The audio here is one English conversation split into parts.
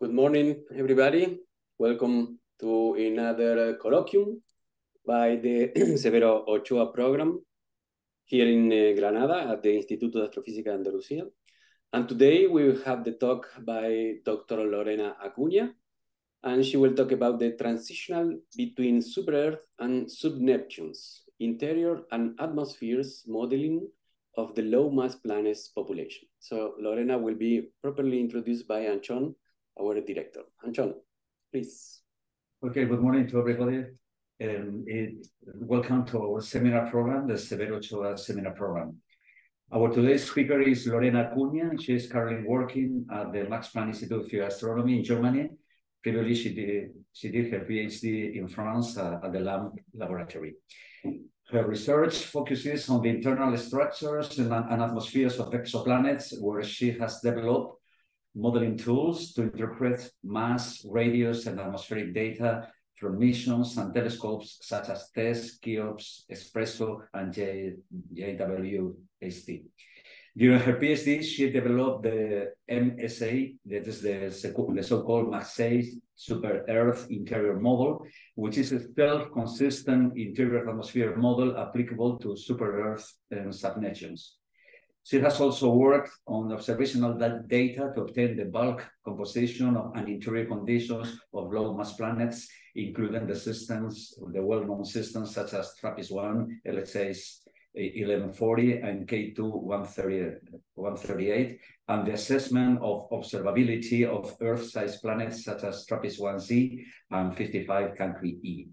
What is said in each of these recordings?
Good morning, everybody. Welcome to another colloquium by the Severo Ochoa program here in uh, Granada at the Instituto de Astrofísica de Andalucía. And today we will have the talk by Dr. Lorena Acuña, and she will talk about the transitional between super-Earth and sub-Neptunes, interior and atmospheres modeling of the low-mass planets population. So Lorena will be properly introduced by Antxon, our director. Antxon, please. Okay, good morning to everybody. Um, it, welcome to our seminar program, the Severo Ochoa seminar program. Our today's speaker is Lorena Acuña. She is currently working at the Max Planck Institute for Astronomy in Germany. Previously, she did, she did her PhD in France uh, at the LAMP laboratory. Her research focuses on the internal structures and, and atmospheres of exoplanets, where she has developed modeling tools to interpret mass, radius, and atmospheric data from missions and telescopes such as TESS, CHEOPS, ESPRESSO, and JWST. During her PhD, she developed the MSA, that is the, so-called Marseille Super Earth Interior Model, which is a self-consistent interior atmosphere model applicable to super Earth and sub-Neptunes. She has also worked on observational data to obtain the bulk composition of and interior conditions of low mass planets, including the systems, the well-known systems such as TRAPPIST-1, LHS 1140 and K2 138, and the assessment of observability of Earth-sized planets such as TRAPPIST-1c and 55 Cancri E.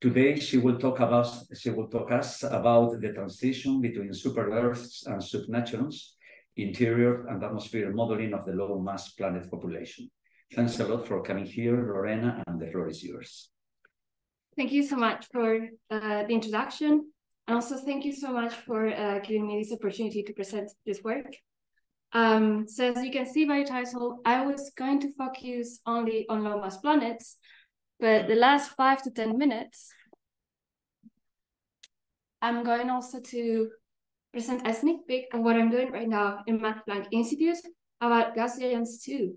Today, she will talk about she will talk us about the transition between super Earths and sub-Neptunes, interior and atmosphere modeling of the low mass planet population. Thanks a lot for coming here, Lorena, and the floor is yours. Thank you so much for uh, the introduction. And also thank you so much for uh, giving me this opportunity to present this work. Um, so as you can see by the title, I was going to focus only on low mass planets, but the mm. last five to 10 minutes, I'm going also to present a sneak peek of what I'm doing right now in Max Planck Institute about gas giants too.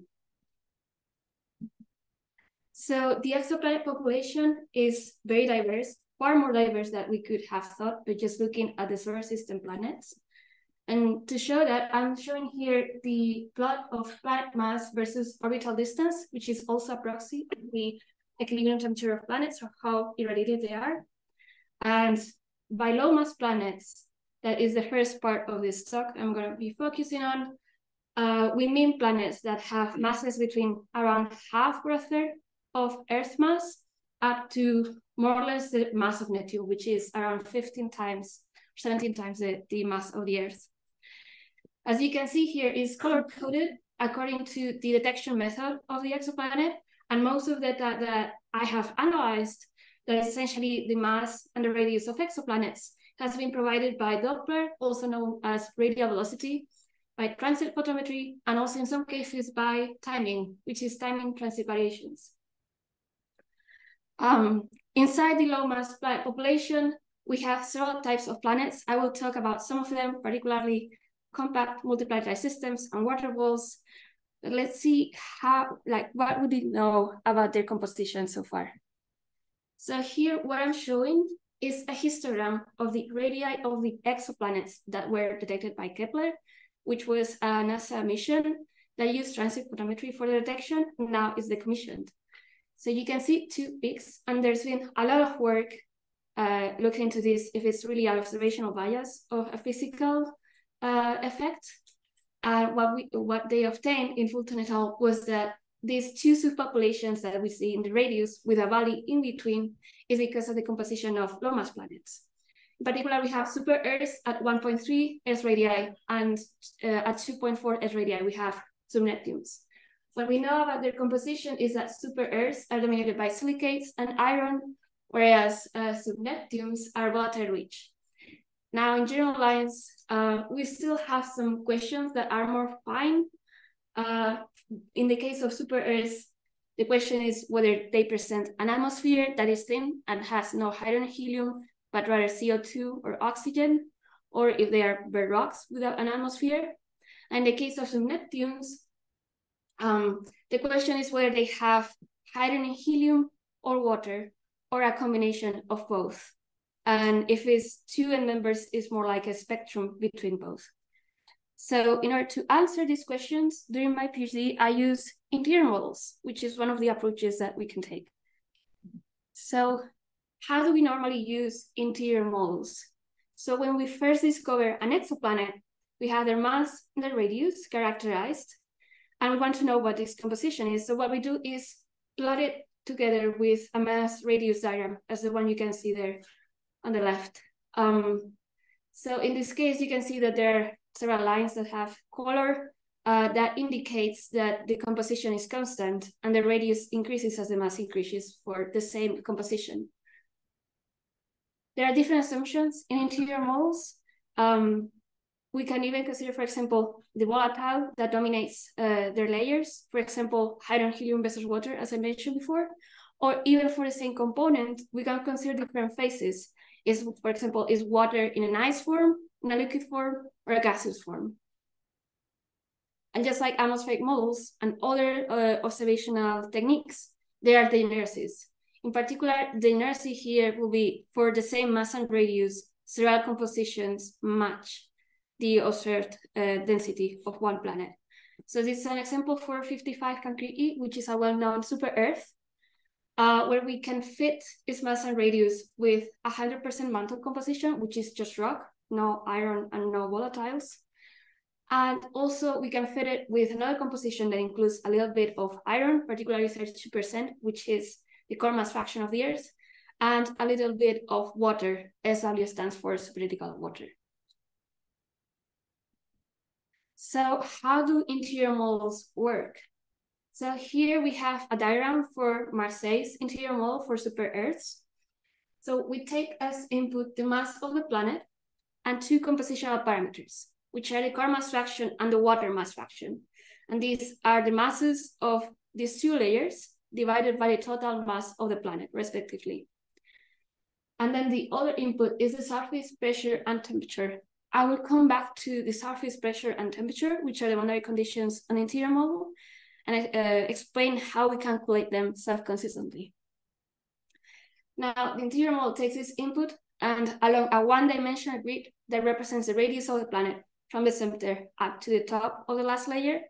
So the exoplanet population is very diverse, far more diverse than we could have thought by just looking at the solar system planets. And to show that, I'm showing here the plot of planet mass versus orbital distance, which is also a proxy of the equilibrium temperature of planets or how irradiated they are. And by low mass planets, that is the first part of this talk I'm going to be focusing on. Uh, we mean planets that have masses between around half third of Earth mass up to more or less the mass of Neptune, which is around 15 times, 17 times the, the mass of the Earth. As you can see here is color coded according to the detection method of the exoplanet. And most of the data that I have analyzed, that essentially the mass and the radius of exoplanets, has been provided by Doppler, also known as radial velocity, by transit photometry, and also in some cases by timing, which is timing transit variations. Um, inside the low mass planet population, we have several types of planets. I will talk about some of them, particularly compact multiplanetary systems and water balls, let's see how, like, what would we know about their composition so far? So here, what I'm showing is a histogram of the radii of the exoplanets that were detected by Kepler, which was a NASA mission that used transit photometry for the detection, now is decommissioned. So you can see two peaks, and there's been a lot of work uh, looking into this, if it's really an observational bias or a physical uh, effect, and what we what they obtained in Fulton et al. was that these two subpopulations that we see in the radius with a valley in between is because of the composition of low mass planets. In particular, we have super Earths at 1.3 S radii and uh, at 2.4 S radii, we have subneptunes. What we know about their composition is that super Earths are dominated by silicates and iron, whereas uh, subneptunes are volatile rich. Now, in general lines, uh, we still have some questions that are more fine. Uh, in the case of super Earths, the question is whether they present an atmosphere that is thin and has no hydrogen helium, but rather CO2 or oxygen, or if they are bare rocks without an atmosphere. And in the case of sub-Neptunes, Um, the question is whether they have hydrogen helium or water or a combination of both. And if it's two end members, it's more like a spectrum between both. So in order to answer these questions during my PhD, I use interior models, which is one of the approaches that we can take. So how do we normally use interior models? So when we first discover an exoplanet, we have their mass and their radius characterized, and we want to know what its composition is. So what we do is plot it together with a mass radius diagram as the one you can see there on the left. Um, so in this case, you can see that there are several lines that have color uh, that indicates that the composition is constant and the radius increases as the mass increases for the same composition. There are different assumptions in interior models. Um, we can even consider, for example, the volatile that dominates uh, their layers, for example, hydrogen, helium versus water, as I mentioned before, or even for the same component, we can consider different phases. Is, for example, is water in an ice form, in a liquid form, or a gaseous form? And just like atmospheric models and other uh, observational techniques, there are the inerties. In particular, the inertia here will be for the same mass and radius, several compositions match the observed uh, density of one planet. So this is an example for 55 Cancri E, which is a well-known super Earth, uh, where we can fit mass and radius with 100% mantle composition, which is just rock, no iron and no volatiles. And also we can fit it with another composition that includes a little bit of iron, particularly 32%, which is the core mass fraction of the Earth, and a little bit of water. SW stands for supercritical water. So how do interior models work? So here we have a diagram for Marseille's interior model for super Earths. So we take as input the mass of the planet and two compositional parameters, which are the core mass fraction and the water mass fraction. And these are the masses of these two layers divided by the total mass of the planet, respectively. And then the other input is the surface pressure and temperature I will come back to the surface pressure and temperature, which are the boundary conditions on interior model, and uh, explain how we calculate them self-consistently. Now, the interior model takes this input and along a one-dimensional grid that represents the radius of the planet from the center up to the top of the last layer,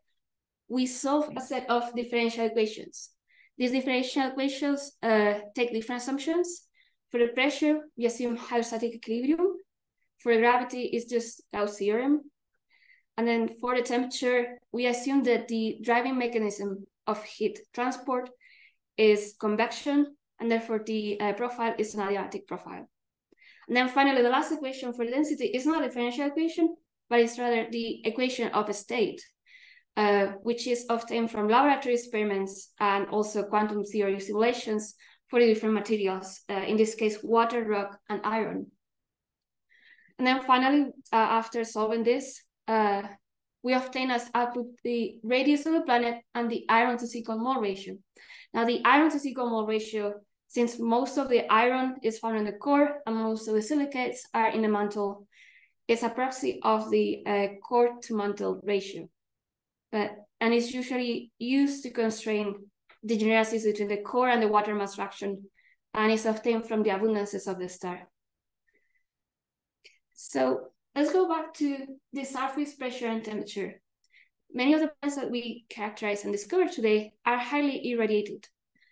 we solve a set of differential equations. These differential equations uh, take different assumptions. For the pressure, we assume hydrostatic equilibrium, for gravity, it's just Gauss theorem. And then for the temperature, we assume that the driving mechanism of heat transport is convection, and therefore the uh, profile is an adiabatic profile. And then finally, the last equation for density is not a differential equation, but it's rather the equation of a state, uh, which is obtained from laboratory experiments and also quantum theory simulations for the different materials, uh, in this case, water, rock, and iron. And then finally, uh, after solving this, uh, we obtain as output the radius of the planet and the iron to silicon mole ratio. Now the iron to silicon mole ratio, since most of the iron is found in the core and most of the silicates are in the mantle, is a proxy of the uh, core to mantle ratio. But, and it's usually used to constrain degeneracies between the core and the water mass fraction, and is obtained from the abundances of the star. So let's go back to the surface pressure and temperature. Many of the planets that we characterize and discover today are highly irradiated.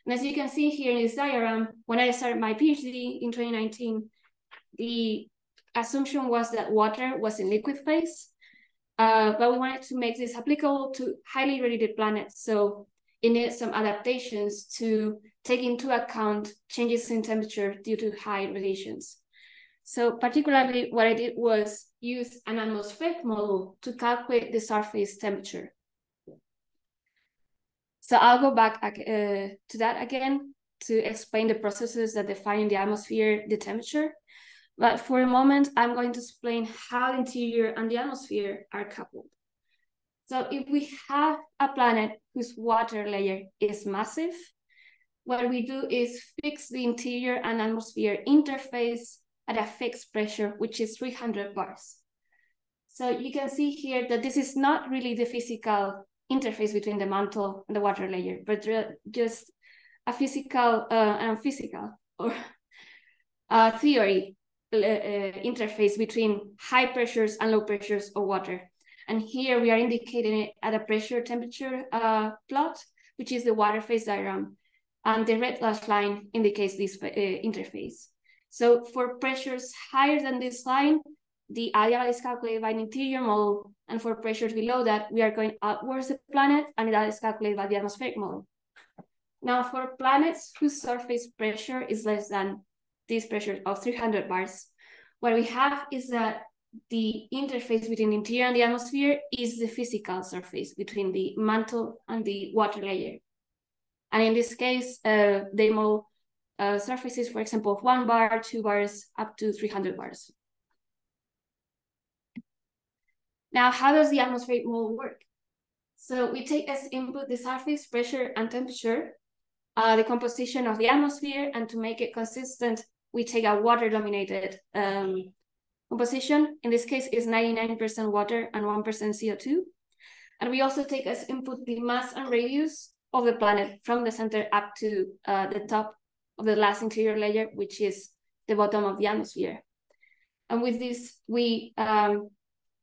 And as you can see here in this diagram, when I started my PhD in 2019, the assumption was that water was in liquid phase, uh, but we wanted to make this applicable to highly irradiated planets. So it needed some adaptations to take into account changes in temperature due to high radiations. So particularly what I did was use an atmospheric model to calculate the surface temperature. So I'll go back uh, to that again to explain the processes that define the atmosphere, the temperature. But for a moment, I'm going to explain how the interior and the atmosphere are coupled. So if we have a planet whose water layer is massive, what we do is fix the interior and atmosphere interface at a fixed pressure, which is 300 bars. So you can see here that this is not really the physical interface between the mantle and the water layer, but just a physical uh, and physical or a theory uh, interface between high pressures and low pressures of water. And here we are indicating it at a pressure temperature uh, plot, which is the water phase diagram. And the red dashed line indicates this uh, interface. So for pressures higher than this line, the ideal is calculated by an interior model. And for pressures below that, we are going outwards the planet, and that is calculated by the atmospheric model. Now, for planets whose surface pressure is less than this pressure of 300 bars, what we have is that the interface between the interior and the atmosphere is the physical surface between the mantle and the water layer. And in this case, uh, they model uh, surfaces, for example, of one bar, two bars, up to 300 bars. Now, how does the atmospheric model work? So we take as input the surface pressure and temperature, uh, the composition of the atmosphere, and to make it consistent, we take a water-dominated um, composition. In this case, is 99% water and 1% CO2. And we also take as input the mass and radius of the planet from the center up to uh, the top of the last interior layer, which is the bottom of the atmosphere. And with this, we um,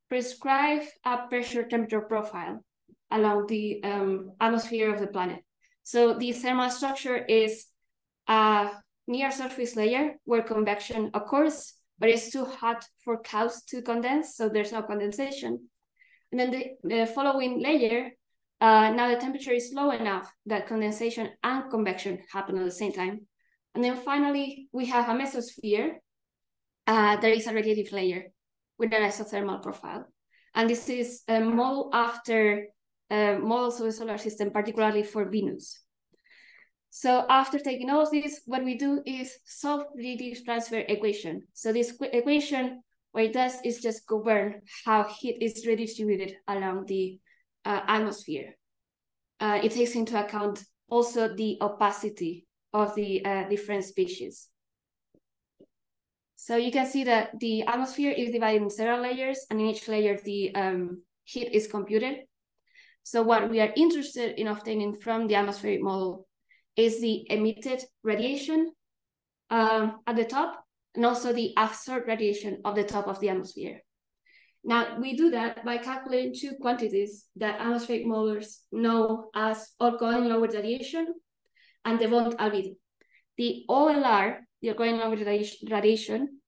prescribe a pressure temperature profile along the um, atmosphere of the planet. So the thermal structure is a near surface layer where convection occurs, but it's too hot for clouds to condense, so there's no condensation. And then the, the following layer, uh, now the temperature is low enough that condensation and convection happen at the same time. And then finally, we have a mesosphere. Uh, there is a radiative layer with an isothermal profile. And this is a model after uh, models of the solar system, particularly for Venus. So after taking all this, what we do is solve the transfer equation. So this equation, what it does is just govern how heat is redistributed along the uh, atmosphere. Uh, it takes into account also the opacity of the uh, different species. So you can see that the atmosphere is divided in several layers, and in each layer, the um, heat is computed. So what we are interested in obtaining from the atmospheric model is the emitted radiation um, at the top, and also the absorbed radiation of the top of the atmosphere. Now, we do that by calculating two quantities that atmospheric models know as outgoing longwave radiation and the bond albedo. The OLR, the outgoing longwave radiation,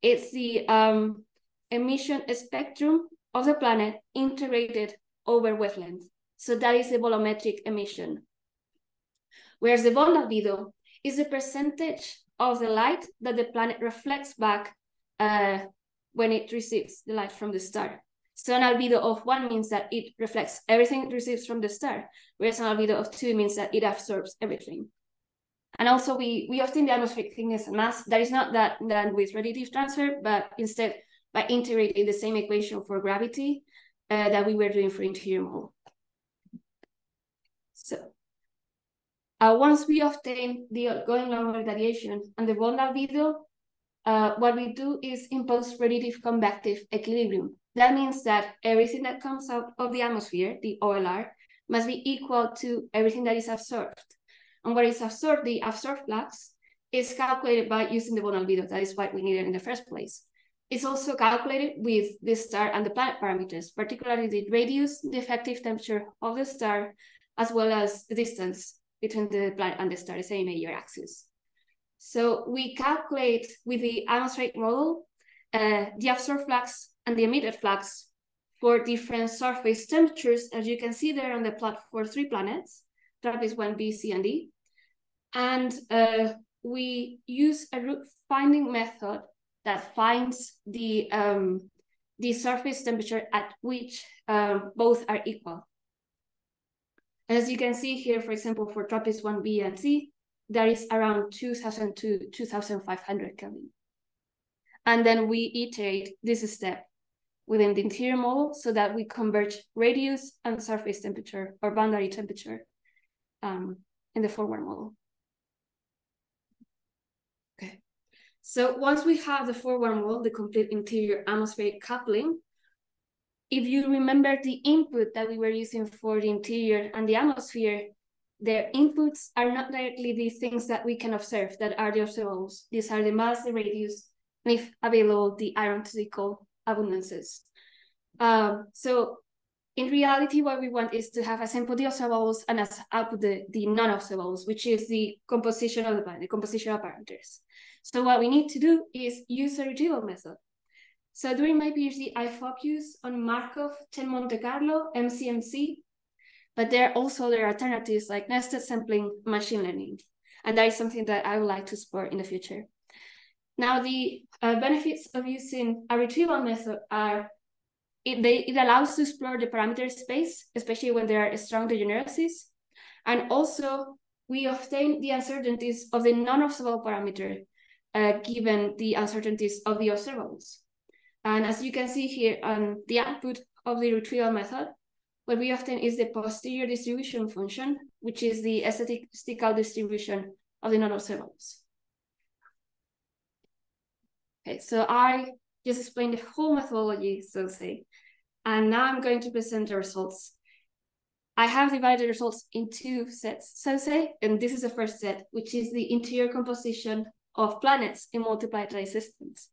is the um, emission spectrum of the planet integrated over wavelength. So that is the volumetric emission. Whereas the bond albedo is the percentage of the light that the planet reflects back uh, when it receives the light from the star. So an albedo of one means that it reflects everything it receives from the star, whereas an albedo of two means that it absorbs everything. And also we, we obtain the atmospheric thickness and mass that is not that done with radiative transfer, but instead by integrating the same equation for gravity uh, that we were doing for interior model. So uh, once we obtain the outgoing longwave radiation and the bond albedo, uh, what we do is impose radiative convective equilibrium. That means that everything that comes out of the atmosphere, the OLR, must be equal to everything that is absorbed. And what is absorbed, the absorbed flux, is calculated by using the bond albedo. That is what we needed in the first place. It's also calculated with the star and the planet parameters, particularly the radius, the effective temperature of the star, as well as the distance between the planet and the star, the semi-major axis. So we calculate with the atmospheric model uh, the absorbed flux and the emitted flux for different surface temperatures, as you can see there on the plot for three planets, TRAPPIST 1b, C, and D. And uh, we use a root finding method that finds the, um, the surface temperature at which um, both are equal. As you can see here, for example, for TRAPPIST 1b and C, there is around 2000 to 2500 Kelvin. And then we iterate this step within the interior model so that we converge radius and surface temperature or boundary temperature um, in the forward model. Okay, so once we have the forward model, the complete interior atmospheric coupling, if you remember the input that we were using for the interior and the atmosphere, their inputs are not directly the things that we can observe that are the observables. These are the mass, the radius, and if available, the iron physical abundances. Um, so in reality, what we want is to have as the observables and as output the, the non-observables, which is the composition of the planet, the compositional parameters. So what we need to do is use a retrieval method. So during my PhD, I focus on Markov chain Monte Carlo, MCMC, but there are also other alternatives like nested sampling, machine learning. And that is something that I would like to explore in the future. Now, the uh, benefits of using a retrieval method are it, they, it allows to explore the parameter space, especially when there are strong degeneracies. And also, we obtain the uncertainties of the non-observable parameter, uh, given the uncertainties of the observables. And as you can see here on the output of the retrieval method, what we often is the posterior distribution function, which is the statistical distribution of the non-observables. Okay, so I just explained the whole methodology, so to say, and now I'm going to present the results. I have divided the results in two sets, so to say, and this is the first set, which is the interior composition of planets in multiplanetary systems.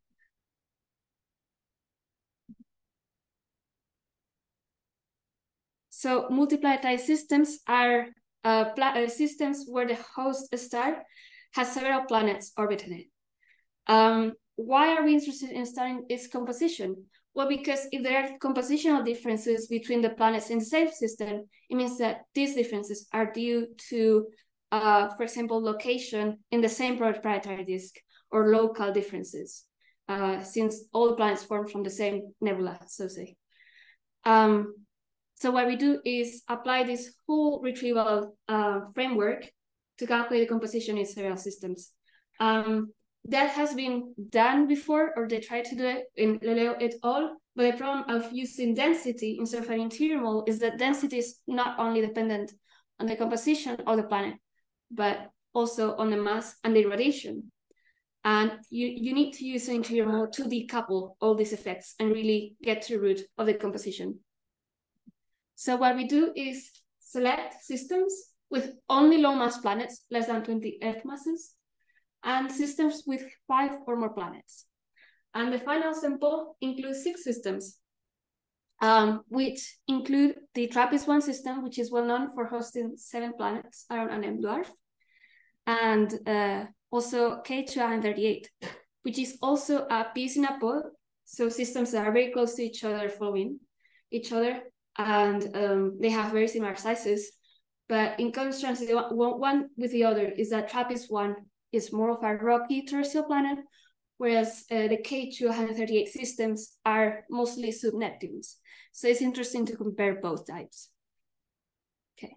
So multiplanetary systems are uh, uh, systems where the host star has several planets orbiting it. Um, why are we interested in studying its composition? Well, because if there are compositional differences between the planets in the same system, it means that these differences are due to, uh, for example, location in the same planetary disk or local differences, uh, since all the planets form from the same nebula, so say. Um, so what we do is apply this whole retrieval uh, framework to calculate the composition in several systems. Um, that has been done before, or they tried to do it in Leleu et al. But the problem of using density instead of an interior model is that density is not only dependent on the composition of the planet, but also on the mass and the radiation. And you, you need to use an interior model to decouple all these effects and really get to the root of the composition. So what we do is select systems with only low mass planets, less than 20 Earth masses, and systems with five or more planets. And the final sample includes six systems, um, which include the TRAPPIST-1 system, which is well known for hosting seven planets around an M dwarf, and uh, also K238, which is also a piece in a pod, so systems that are very close to each other following each other and um, they have very similar sizes. But in contrast, one, one with the other is that TRAPPIST-1 is more of a rocky terrestrial planet, whereas uh, the K238 systems are mostly sub-Neptunes. So it's interesting to compare both types. Okay,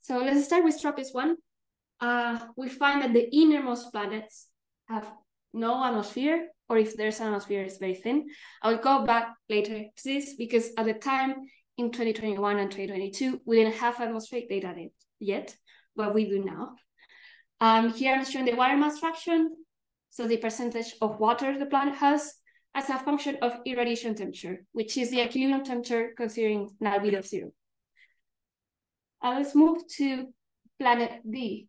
so let's start with TRAPPIST-1. Uh, we find that the innermost planets have no atmosphere, or if there's an atmosphere, it's very thin. I'll go back later to this because at the time in 2021 and 2022, we didn't have atmospheric data yet, but we do now. Um, here I'm showing the water mass fraction, so the percentage of water the planet has as a function of irradiation temperature, which is the equilibrium temperature considering albedo of zero. Uh, let's move to planet D.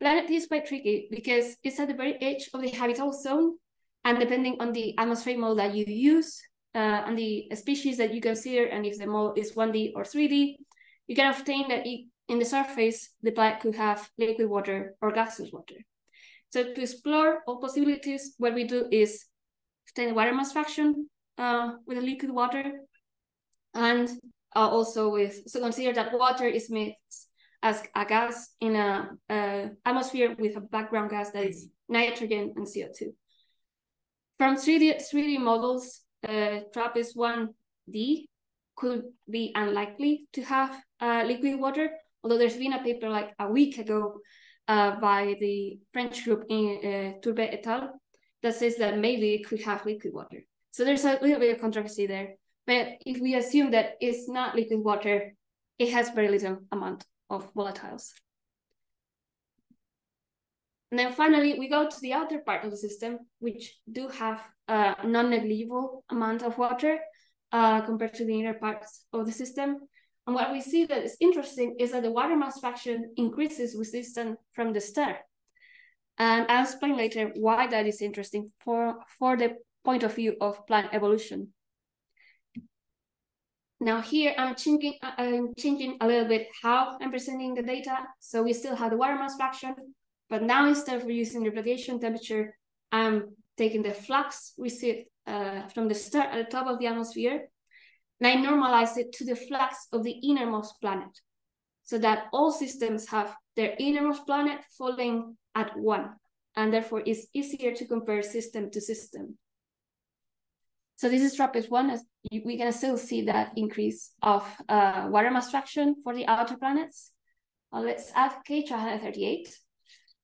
Planet D is quite tricky because it's at the very edge of the habitable zone, and depending on the atmospheric model that you use, uh, and the species that you consider, and if the model is 1D or 3D, you can obtain that it, in the surface, the planet could have liquid water or gaseous water. So to explore all possibilities, what we do is obtain water mass fraction uh, with the liquid water, and uh, also with, so consider that water is mixed as a gas in a, a atmosphere with a background gas that is nitrogen and CO2. From 3D, 3D models, uh, TRAPPIST-1D could be unlikely to have uh, liquid water, although there's been a paper like a week ago uh, by the French group in uh, Turbet et al. that says that maybe it could have liquid water. So there's a little bit of controversy there. But if we assume that it's not liquid water, it has very little amount of volatiles. And then finally, we go to the outer part of the system, which do have a non-negligible amount of water, uh, compared to the inner parts of the system. And what we see that is interesting is that the water mass fraction increases with distance from the star. And I'll explain later why that is interesting for, for the point of view of plant evolution. Now here I'm changing, I'm changing a little bit how I'm presenting the data. So we still have the water mass fraction, but now instead of using the radiation temperature, I'm taking the flux received uh, from the star at the top of the atmosphere, and I normalize it to the flux of the innermost planet, so that all systems have their innermost planet falling at one, and therefore it's easier to compare system to system. So this is TRAPPIST one, as we can still see that increase of uh, water mass fraction for the outer planets. Uh, let's add K238.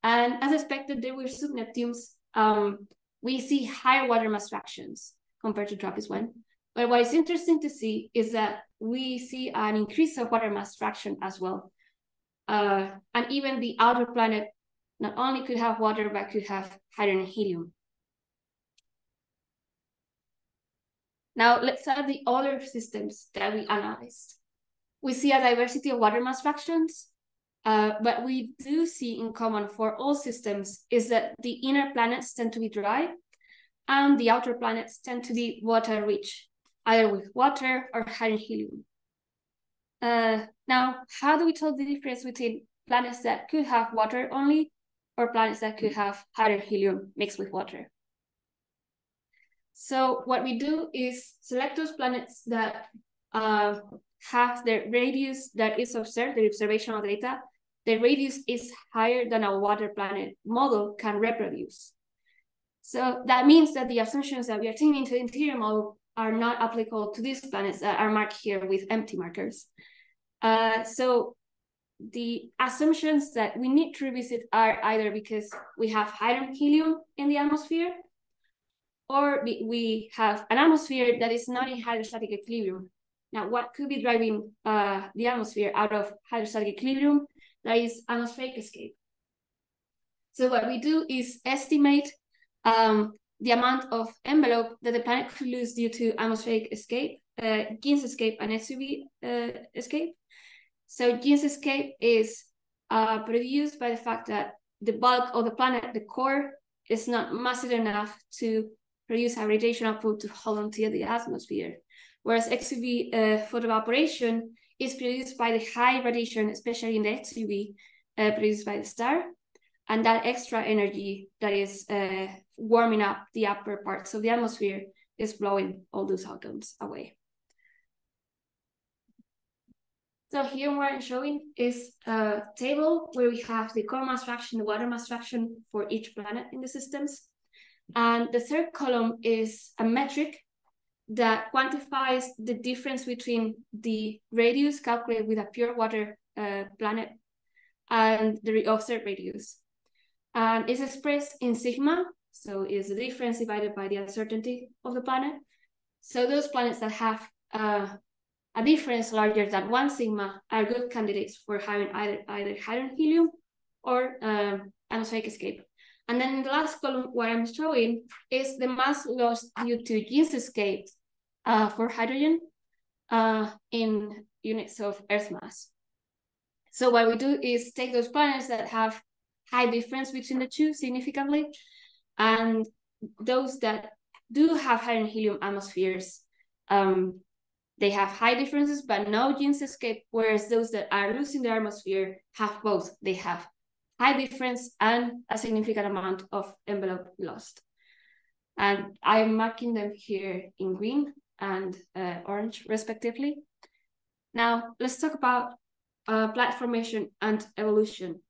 And as expected, there were sub-Neptunes. Um, we see higher water mass fractions compared to TRAPPIST one. But what is interesting to see is that we see an increase of water mass fraction as well. Uh, and even the outer planet not only could have water, but could have hydrogen and helium. Now let's add the other systems that we analyzed. We see a diversity of water mass fractions, uh, but we do see in common for all systems is that the inner planets tend to be dry and the outer planets tend to be water rich, either with water or hydrogen helium. Uh, now, how do we tell the difference between planets that could have water only or planets that could have hydrogen helium mixed with water? So what we do is select those planets that uh, have the radius that is observed, the observational data, the radius is higher than a water planet model can reproduce. So that means that the assumptions that we are taking into the interior model are not applicable to these planets that are marked here with empty markers. Uh, so the assumptions that we need to revisit are either because we have hydrogen helium in the atmosphere or we have an atmosphere that is not in hydrostatic equilibrium. Now, what could be driving uh, the atmosphere out of hydrostatic equilibrium? That is atmospheric escape. So what we do is estimate um, the amount of envelope that the planet could lose due to atmospheric escape, uh, Jeans escape, and XUV uh, escape. So Jeans escape is uh, produced by the fact that the bulk of the planet, the core, is not massive enough to produce a radiation output to hold onto the atmosphere. Whereas XUV uh, photoevaporation is produced by the high radiation, especially in the XUV, uh, produced by the star, and that extra energy that is uh, warming up the upper parts of the atmosphere is blowing all those atoms away. So here what I'm showing is a table where we have the core mass fraction, the water mass fraction for each planet in the systems. And the third column is a metric that quantifies the difference between the radius calculated with a pure water uh, planet and the observed radius. And it's expressed in sigma, so is the difference divided by the uncertainty of the planet. So those planets that have uh, a difference larger than one sigma are good candidates for having either either hydrogen helium or um, atmospheric escape. And then in the last column, what I'm showing is the mass lost due to Jeans escape uh, for hydrogen uh, in units of Earth mass. So what we do is take those planets that have high difference between the two significantly, and those that do have hydrogen helium atmospheres, um, they have high differences but no Jeans escape, whereas those that are losing their atmosphere have both. They have high difference and a significant amount of envelope lost. And I'm marking them here in green and uh, orange respectively. Now let's talk about uh, plant formation and evolution.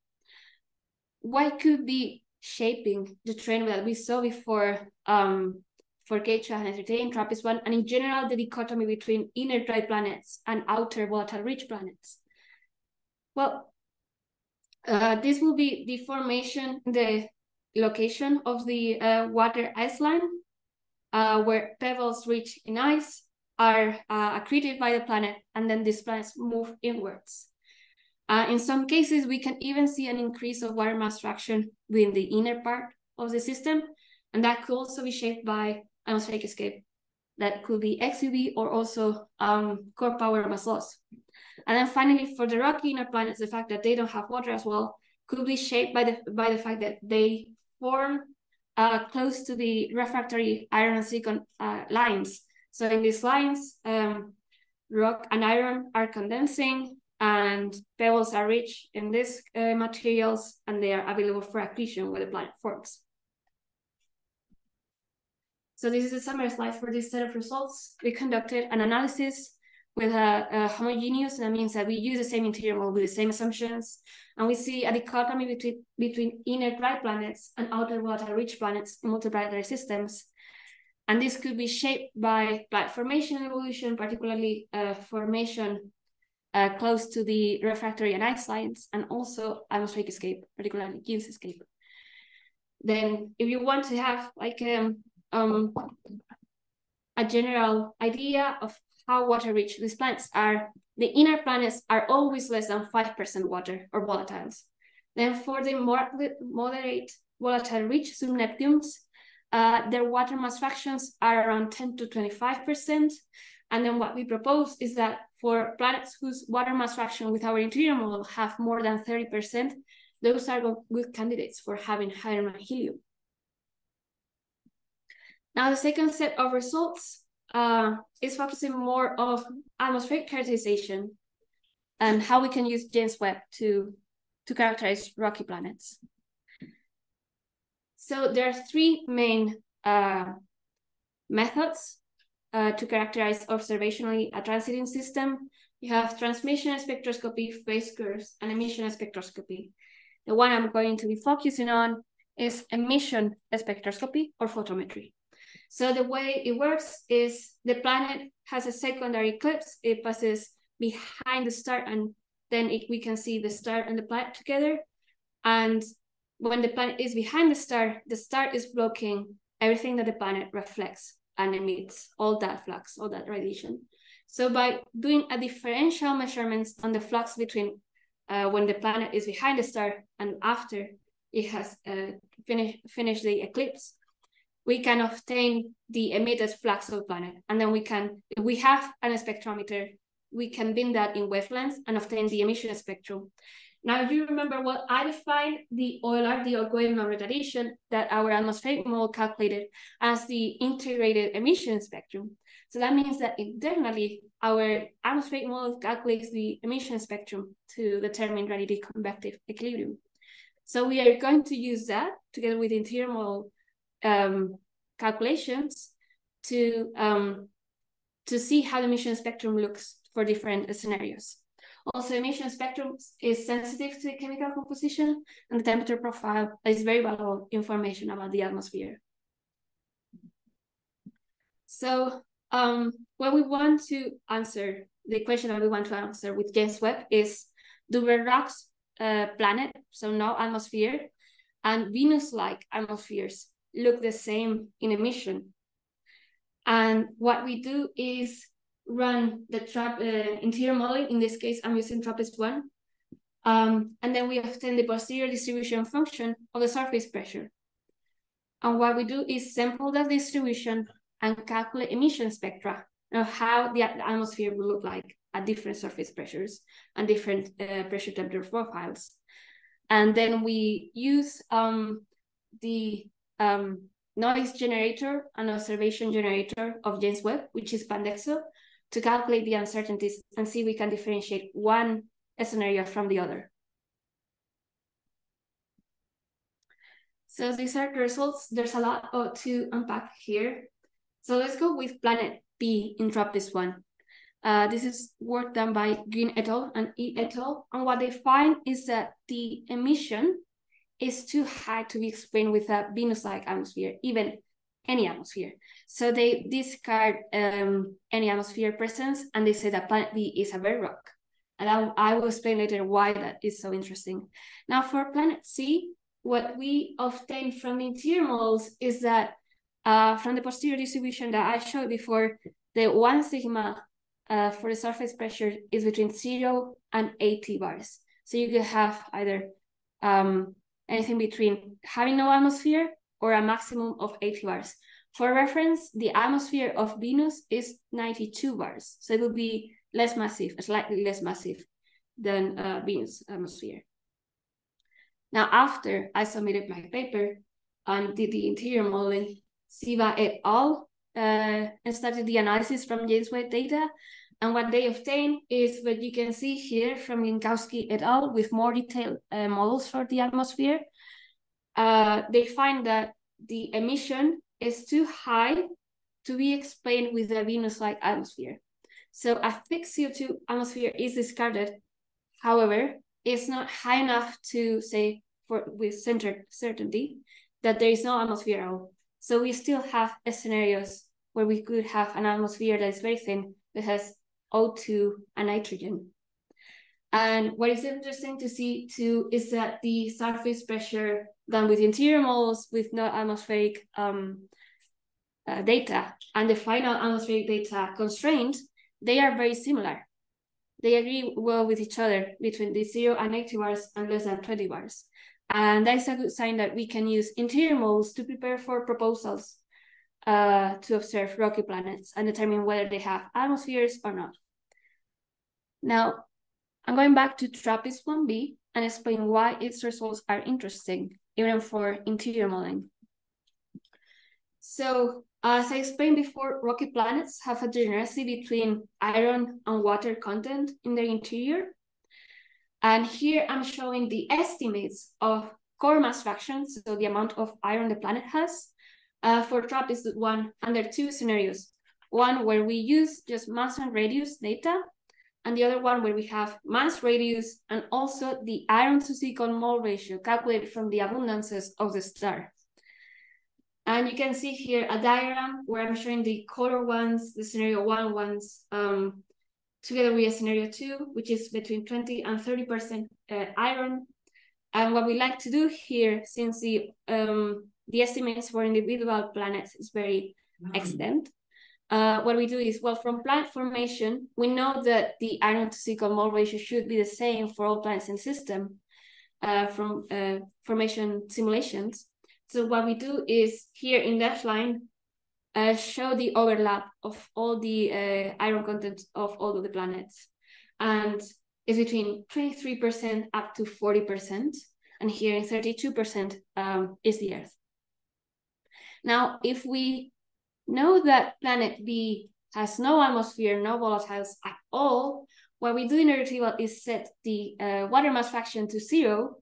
What could be shaping the trend that we saw before um, for K2 and in TRAPPIST one, and in general, the dichotomy between inner dry planets and outer volatile rich planets? Well, uh, this will be the formation, the location of the uh, water ice line, uh, where pebbles rich in ice are uh, accreted by the planet, and then these planets move inwards. Uh, in some cases, we can even see an increase of water mass fraction within the inner part of the system, and that could also be shaped by atmospheric escape. that could be XUV or also um, core power mass loss. And then finally, for the rocky inner planets, the fact that they don't have water as well could be shaped by the by the fact that they form uh, close to the refractory iron and silicon uh, lines. So in these lines, um, rock and iron are condensing and pebbles are rich in these uh, materials and they are available for accretion where the planet forms. So this is a summary slide for this set of results. We conducted an analysis with a, a homogeneous, that means that we use the same interior model with the same assumptions, and we see a dichotomy between, between inner dry planets and outer water rich planets in multiplanetary systems. And this could be shaped by planet formation evolution, particularly uh, formation uh, close to the refractory and ice lines, and also atmospheric escape, particularly Gibbs escape. Then if you want to have like um, um, a general idea of how water rich these planets are, the inner planets are always less than 5% water or volatiles. Then for the more moderate volatile rich subneptunes, uh, their water mass fractions are around 10 to 25%. And then what we propose is that for planets whose water mass fraction with our interior model have more than 30%, those are good candidates for having hydrogen helium. Now, the second set of results uh, is focusing more of atmospheric characterization and how we can use James Webb to, to characterize rocky planets. So there are three main uh, methods uh, to characterize observationally a transiting system. You have transmission spectroscopy, phase curves, and emission spectroscopy. The one I'm going to be focusing on is emission spectroscopy or photometry. So the way it works is the planet has a secondary eclipse. It passes behind the star and then it, we can see the star and the planet together. And when the planet is behind the star, the star is blocking everything that the planet reflects and emits, all that flux, all that radiation. So by doing a differential measurements on the flux between uh, when the planet is behind the star and after it has uh, finished finished the eclipse, we can obtain the emitted flux of the planet. And then we can, if we have an spectrometer, we can bin that in wavelengths and obtain the emission spectrum. Now, you remember what I defined the OLR, the outgoing retardation, that our atmospheric model calculated as the integrated emission spectrum. So that means that internally, our atmospheric model calculates the emission spectrum to determine radiative convective equilibrium. So we are going to use that together with interior model um, calculations to um, to see how the emission spectrum looks for different scenarios. Also, emission spectrum is sensitive to the chemical composition and the temperature profile is very valuable information about the atmosphere. So um, what we want to answer, the question that we want to answer with James Webb is, do the rocks uh, planet, so no atmosphere, and Venus-like atmospheres look the same in emission. And what we do is run the trap uh, interior modeling. In this case, I'm using TRAPPIST-1. Um, and then we obtain the posterior distribution function of the surface pressure. And what we do is sample that distribution and calculate emission spectra of how the atmosphere will look like at different surface pressures and different uh, pressure temperature profiles. And then we use um, the um, noise generator and observation generator of James Webb, which is Pandexo, to calculate the uncertainties and see if we can differentiate one scenario from the other. So these are the results. There's a lot to unpack here. So let's go with planet B in TRAPPIST-1. Uh, this is work done by Greene et al. and E et al. And what they find is that the emission is too high to be explained with a Venus-like atmosphere, even any atmosphere. So they discard um, any atmosphere presence and they say that planet B is a bare rock. And I, I will explain later why that is so interesting. Now for planet C, what we obtain from the interior models is that uh, from the posterior distribution that I showed before, the one sigma uh, for the surface pressure is between zero and 80 bars. So you could have either um, anything between having no atmosphere or a maximum of 80 bars. For reference, the atmosphere of Venus is 92 bars, so it will be less massive, slightly less massive than uh, Venus atmosphere. Now, after I submitted my paper and did the interior modeling, Zieba et al. Uh, started the analysis from James Webb data. And what they obtained is what you can see here from Lincowski et al. with more detailed uh, models for the atmosphere. Uh, they find that the emission is too high to be explained with a Venus-like atmosphere. So a fixed CO2 atmosphere is discarded. However, it's not high enough to say for with centered certainty that there is no atmosphere at all. So we still have scenarios where we could have an atmosphere that is very thin that has O2 and nitrogen. And what is interesting to see too is that the surface pressure done with interior models with no atmospheric um, uh, data and the final atmospheric data constraint, they are very similar. They agree well with each other between the zero and 80 bars and less than 20 bars. And that's a good sign that we can use interior models to prepare for proposals uh, to observe rocky planets and determine whether they have atmospheres or not. Now, I'm going back to TRAPPIST 1b and explain why its results are interesting, even for interior modeling. So, as I explained before, rocky planets have a degeneracy between iron and water content in their interior. And here I'm showing the estimates of core mass fractions, so the amount of iron the planet has, uh, for TRAPPIST one under two scenarios. One where we use just mass and radius data, and the other one where we have mass radius and also the iron to silicon mole ratio calculated from the abundances of the star. And you can see here a diagram where I'm showing the color ones, the scenario one ones, um, together with a scenario two, which is between 20 and 30% uh, iron. And what we like to do here, since the um, the estimates for individual planets is very mm-hmm. extent, uh, what we do is, well, from planet formation, we know that the iron to silicon mole ratio should be the same for all planets in the system uh, from uh, formation simulations. So what we do is here in that line, uh, show the overlap of all the uh, iron content of all of the planets. And it's between 23% up to 40%. And here in 32% um, is the Earth. Now, if we know that planet B has no atmosphere, no volatiles at all, what we do in the retrieval is set the uh, water mass fraction to zero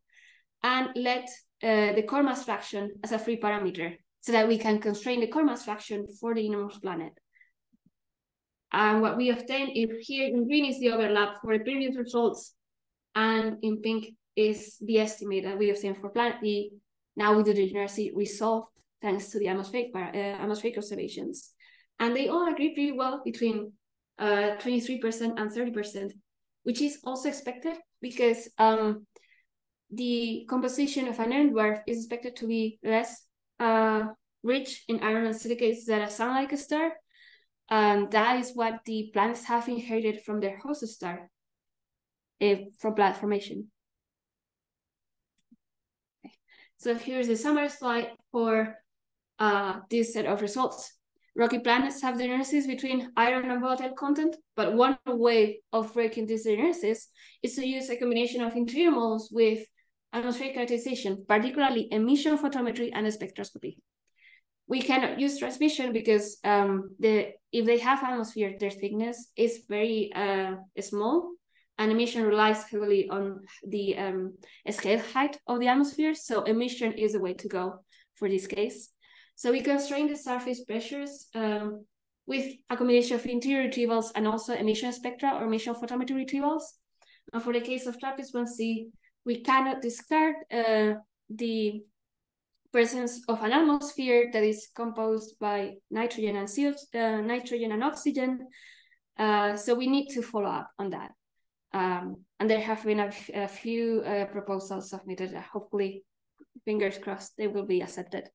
and let uh, the core mass fraction as a free parameter so that we can constrain the core mass fraction for the innermost planet. And what we obtain if here in green is the overlap for the previous results, and in pink is the estimate that we obtain for planet B. Now we do the degeneracy resolved thanks to the atmospheric, uh, atmospheric observations. And they all agree pretty well between uh, 23% and 30%, which is also expected because um, the composition of an M dwarf is expected to be less uh, rich in iron and silicates than a sun-like a star. And that is what the planets have inherited from their host star eh, from planet formation. So here's a summary slide for uh, this set of results. Rocky planets have degeneracies between iron and volatile content, but one way of breaking this degeneracies is to use a combination of interior models with atmospheric characterization, particularly emission photometry and spectroscopy. We cannot use transmission because um, the if they have atmosphere, their thickness is very uh, small, and emission relies heavily on the um, scale height of the atmosphere. So emission is the way to go for this case. So we constrain the surface pressures um, with a combination of interior retrievals and also emission spectra or emission photometry retrievals. And for the case of TRAPPIST-1c, we cannot discard uh, the presence of an atmosphere that is composed by nitrogen and CO uh, nitrogen and oxygen. Uh, so we need to follow up on that. Um, and there have been a, a few uh, proposals submitted. hopefully, fingers crossed, they will be accepted.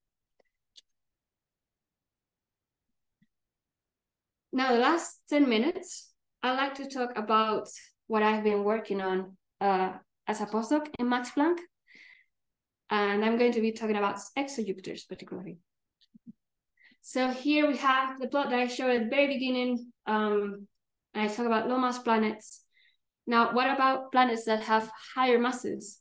Now, the last 10 minutes, I'd like to talk about what I've been working on uh, as a postdoc in Max Planck. And I'm going to be talking about exojupiters particularly. So here we have the plot that I showed at the very beginning. Um, I talk about low mass planets. Now, what about planets that have higher masses?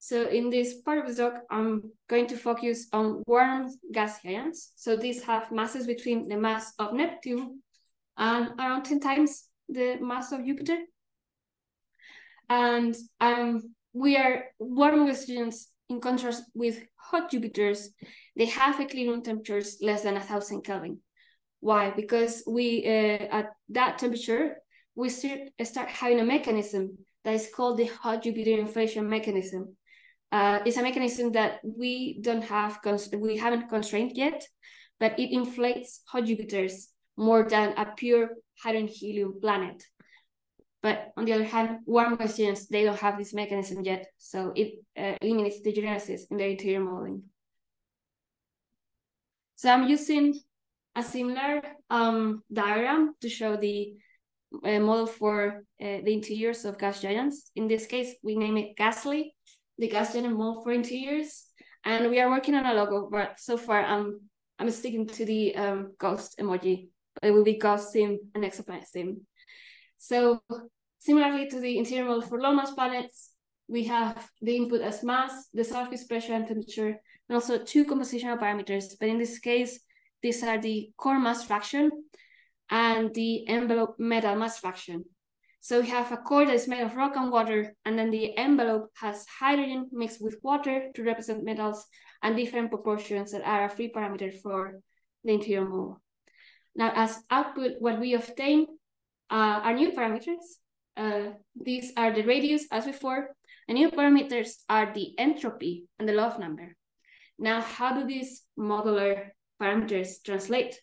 So in this part of the talk, I'm going to focus on warm gas giants. So these have masses between the mass of Neptune and around 10 times the mass of Jupiter. And um, we are warm giants in contrast with hot Jupiters, they have equilibrium temperatures less than a thousand Kelvin. Why? Because we uh, at that temperature we start, start having a mechanism that is called the hot Jupiter inflation mechanism. Uh, it's a mechanism that we don't have, we haven't constrained yet, but it inflates hot Jupiters more than a pure hydrogen helium planet. But on the other hand, warm gas giants, they don't have this mechanism yet, so it uh, eliminates genesis in the interior modeling. So I'm using a similar um, diagram to show the uh, model for uh, the interiors of gas giants. In this case, we name it GASTLI, the gas giant model for interiors. And we are working on a logo, but so far I'm I'm sticking to the um, ghost emoji. It will be ghost theme and exoplanet theme. So similarly to the interior model for low mass planets, we have the input as mass, the surface pressure and temperature, and also two compositional parameters. But in this case, these are the core mass fraction and the envelope metal mass fraction. So we have a core that is made of rock and water, and then the envelope has hydrogen mixed with water to represent metals and different proportions that are a free parameter for the interior model. Now, as output, what we obtain uh, are new parameters. Uh, these are the radius as before, and new parameters are the entropy and the love number. Now, how do these modular parameters translate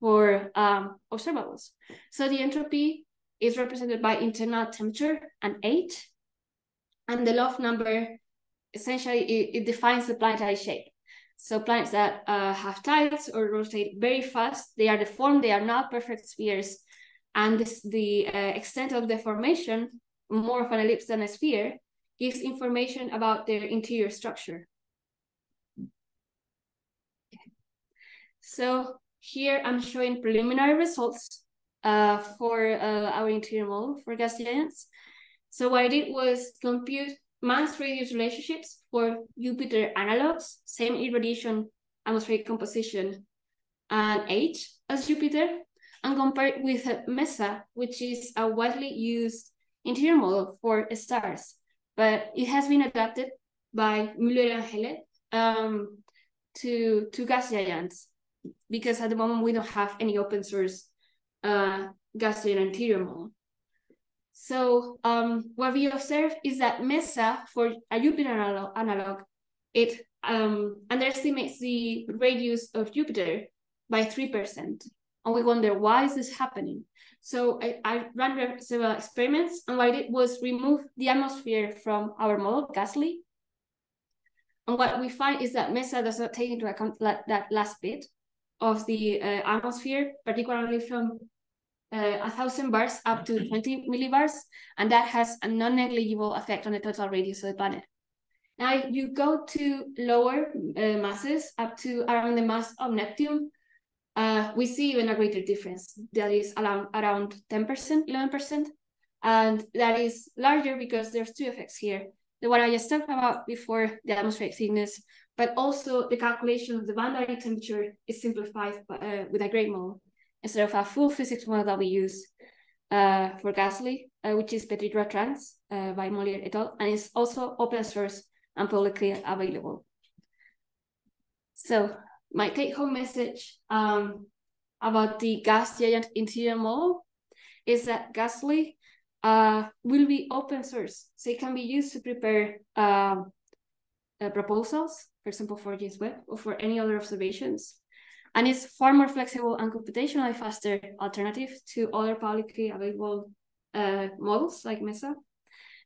for um, observables? So the entropy is represented by internal temperature and age, and the love number essentially it, it defines the planetary shape. So planets that uh, have tides or rotate very fast, they are deformed, they are not perfect spheres, and this, the uh, extent of deformation, more of an ellipse than a sphere, gives information about their interior structure. So here I'm showing preliminary results uh, for uh, our interior model for gas giants. So what I did was compute mass radius relationships for Jupiter analogs, same irradiation atmospheric composition and age as Jupiter, and compare it with MESA, which is a widely used interior model for stars, but it has been adapted by Müller and Helled um, to, to gas giants because at the moment we don't have any open source uh, giant interior model. So um, what we observe is that MESA for a Jupiter analog, analog it um, underestimates the radius of Jupiter by 3%. And we wonder, why is this happening? So I, I ran several experiments, and what I did was remove the atmosphere from our model, GASTLI. And what we find is that MESA does not take into account that last bit of the uh, atmosphere, particularly from uh, 1,000 bars up to 20 millibars, and that has a non-negligible effect on the total radius of the planet. Now, you go to lower uh, masses, up to around the mass of Neptune, uh, we see even a greater difference. That is around around 10%, 11%, and that is larger because there's two effects here. The one I just talked about before, the atmospheric thickness, but also the calculation of the boundary temperature is simplified by, uh, with a gray model instead of a full physics model that we use uh, for GASTLI, uh, which is petitRADTRANS uh, by Mollière et al. And it's also open source and publicly available. So my take home message um, about the gas giant interior model is that GASTLI uh, will be open source. So it can be used to prepare um, uh, proposals, for example, for Webb or for any other observations. And it's far more flexible and computationally faster alternative to other publicly available uh, models like MESA.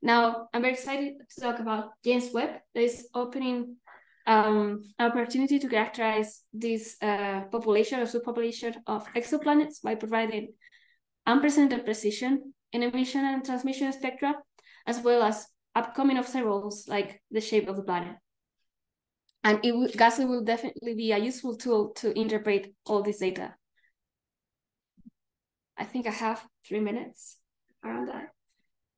Now, I'm very excited to talk about James Webb that is opening um, an opportunity to characterize this uh, population or subpopulation of exoplanets by providing unprecedented precision in emission and transmission spectra, as well as upcoming observables like the shape of the planet. And it will, GASTLI will definitely be a useful tool to interpret all this data. I think I have three minutes around that.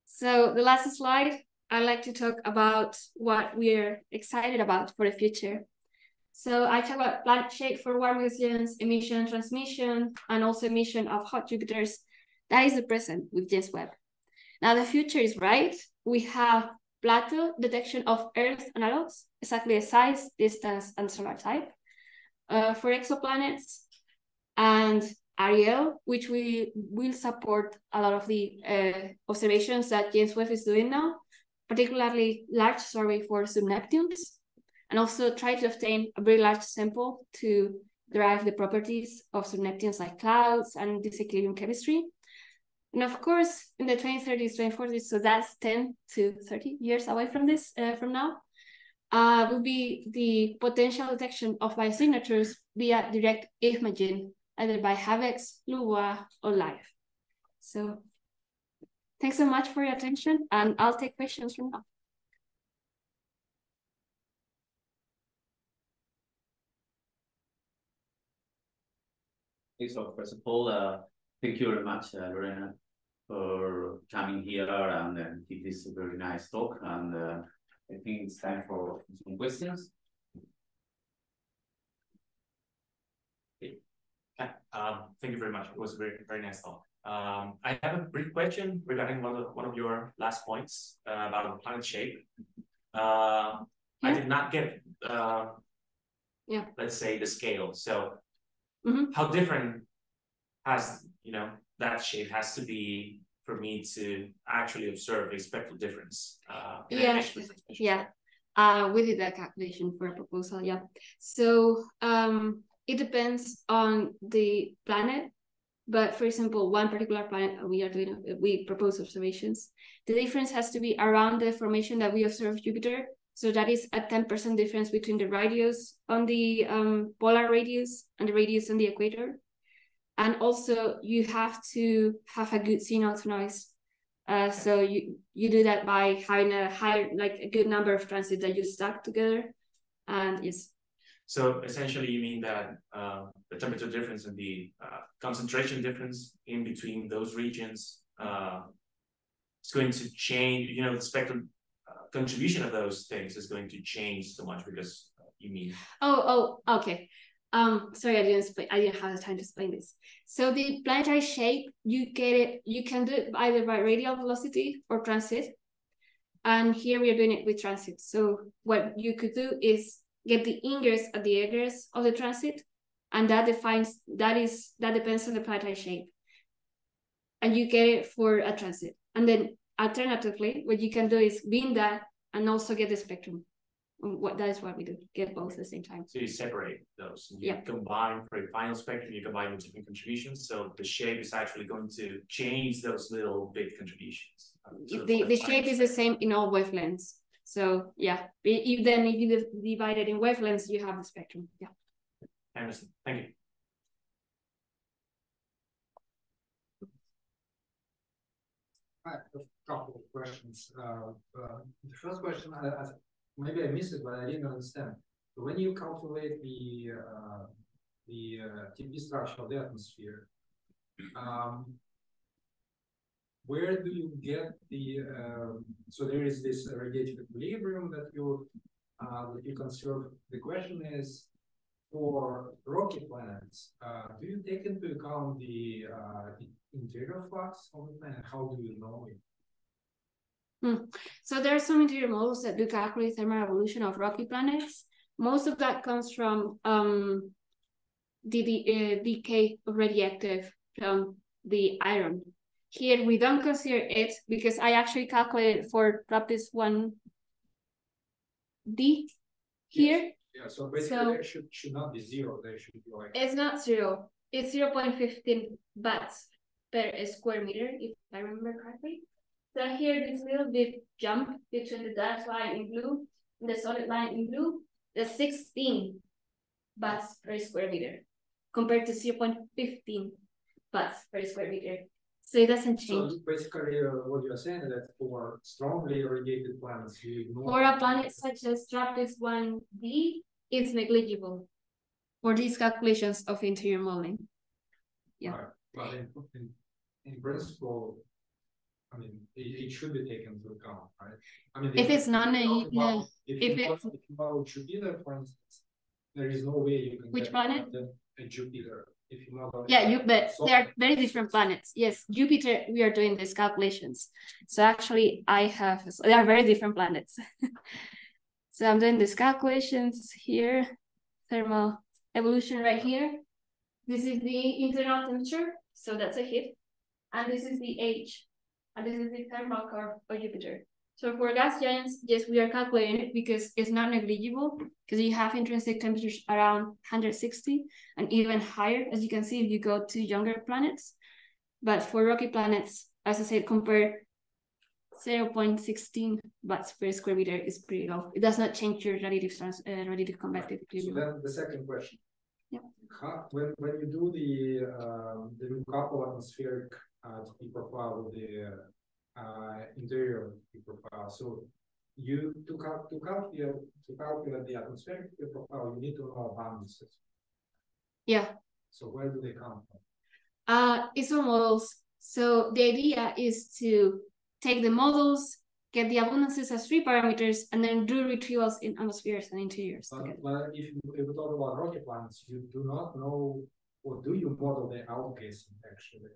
So the last slide, I'd like to talk about what we're excited about for the future. So I talk about planet shape for warm regions, emission transmission, and also emission of hot Jupiters. That is the present with James Webb. Now the future is right. We have PLATO detection of Earth analogs, exactly the size, distance, and solar type. Uh, for exoplanets, and Ariel, which we will support a lot of the uh, observations that James Webb is doing now, particularly large survey for sub-Neptunes, and also try to obtain a very large sample to derive the properties of sub-Neptunes like clouds and disequilibrium chemistry. And of course, in the 2030s, 2040s, so that's 10 to 30 years away from this, uh, from now, uh, will be the potential detection of biosignatures via direct imaging, either by HabEx, LUVOIR, or LIFE. So thanks so much for your attention, and I'll take questions from now. First of all, uh, thank you very much, uh, Lorena, for coming here and uh, give this very nice talk. And uh, I think it's time for some questions. Okay. Um, thank you very much. It was a very, very nice talk. Um, I have a brief question regarding one of, one of your last points uh, about the planet shape. Uh, yeah. I did not get, uh, yeah. let's say, the scale. So mm -hmm. how different has, you know, that shape has to be for me to actually observe a spectral difference. Uh, yeah, yeah. Uh, we did that calculation for a proposal. Yeah. So um, it depends on the planet, but for example, one particular planet we are doing, we propose observations. The difference has to be around the formation that we observe Jupiter. So that is a 10% difference between the radius on the um, polar radius and the radius on the equator and also you have to have a good signal to noise. Uh, so you you do that by having a high like a good number of transits that you stack together. And yes. So essentially you mean that uh, the temperature difference and the uh, concentration difference in between those regions uh, is going to change you know the spectrum uh, contribution of those things is going to change so much because uh, you mean oh oh okay um, sorry, I didn't explain. I didn't have the time to explain this. So the planetary shape, you get it. You can do it either by radial velocity or transit. And here we are doing it with transit. So what you could do is get the ingress at the egress of the transit, and that defines that is that depends on the planetary shape. And you get it for a transit. And then alternatively, what you can do is bin that and also get the spectrum what that is what we do get both at the same time. So you separate those. You yeah. combine for a final spectrum you combine with different contributions. So the shape is actually going to change those little bit contributions. So the, the shape is the same in all wavelengths. So yeah if then if you divide it in wavelengths you have the spectrum. Yeah. I understand thank you. I have a couple of questions. Uh, uh, the first question, I, I maybe I missed it, but I didn't understand. When you calculate the uh, the uh, structure of the atmosphere, um, where do you get the uh, so there is this radiative equilibrium that you uh, that you conserve. The question is for rocky planets, uh, do you take into account the uh, interior flux of the planet? How do you know it? Hmm. So there are some interior models that do calculate thermal evolution of rocky planets. Most of that comes from um, the, the uh, decay of radioactive from the iron. Here we don't consider it because I actually calculated for TRAPPIST 1D here. Yes. Yeah, so basically so, it should, should not be zero, there should be like... It's not zero, it's 0 0.15 watts per square meter, if I remember correctly. So here this little bit jump between the dashed line in blue and the solid line in blue, the 16 watts per square meter compared to 0 0.15 watts per square meter. So it doesn't change. So basically uh, what you're saying is that for strongly irradiated planets, you ignore... For a planet such as TRAPPIST 1D, is negligible for these calculations of interior modeling. Yeah. Right, But in, in, in principle, I mean, it, it should be taken into account, right? I mean. If it's not, no, if if you it- model- if you model Jupiter, for instance, there is no way you can. Which planet? A Jupiter, if you model. Yeah, you but So- they are very different planets. Yes, Jupiter, we are doing these calculations. So actually I have so they are very different planets. so I'm doing these calculations here, thermal evolution right here. This is the internal temperature, so that's a hit. And this is the age. And this is the thermal curve of Jupiter. So for gas giants, yes, we are calculating it because it's not negligible because you have intrinsic temperatures around 160 and even higher, as you can see if you go to younger planets. But for rocky planets, as I said, compare 0.16 watts per square meter is pretty low. It does not change your relative trans uh, radiative convective So then the second question. Yeah. How, when, when you do the, um, the couple atmospheric, uh, TP profile with the, uh, interior TP profile, so you, to cal- to calculate, to calculate the atmospheric profile, you need to know boundaries. Yeah, So where do they come from? uh, ISO models. So the idea is to take the models, get the abundances as three parameters, and then do retrievals in atmospheres and interiors. But, together. but if you, if we talk about rocket planets, you do not know, or do you model the outgassing actually?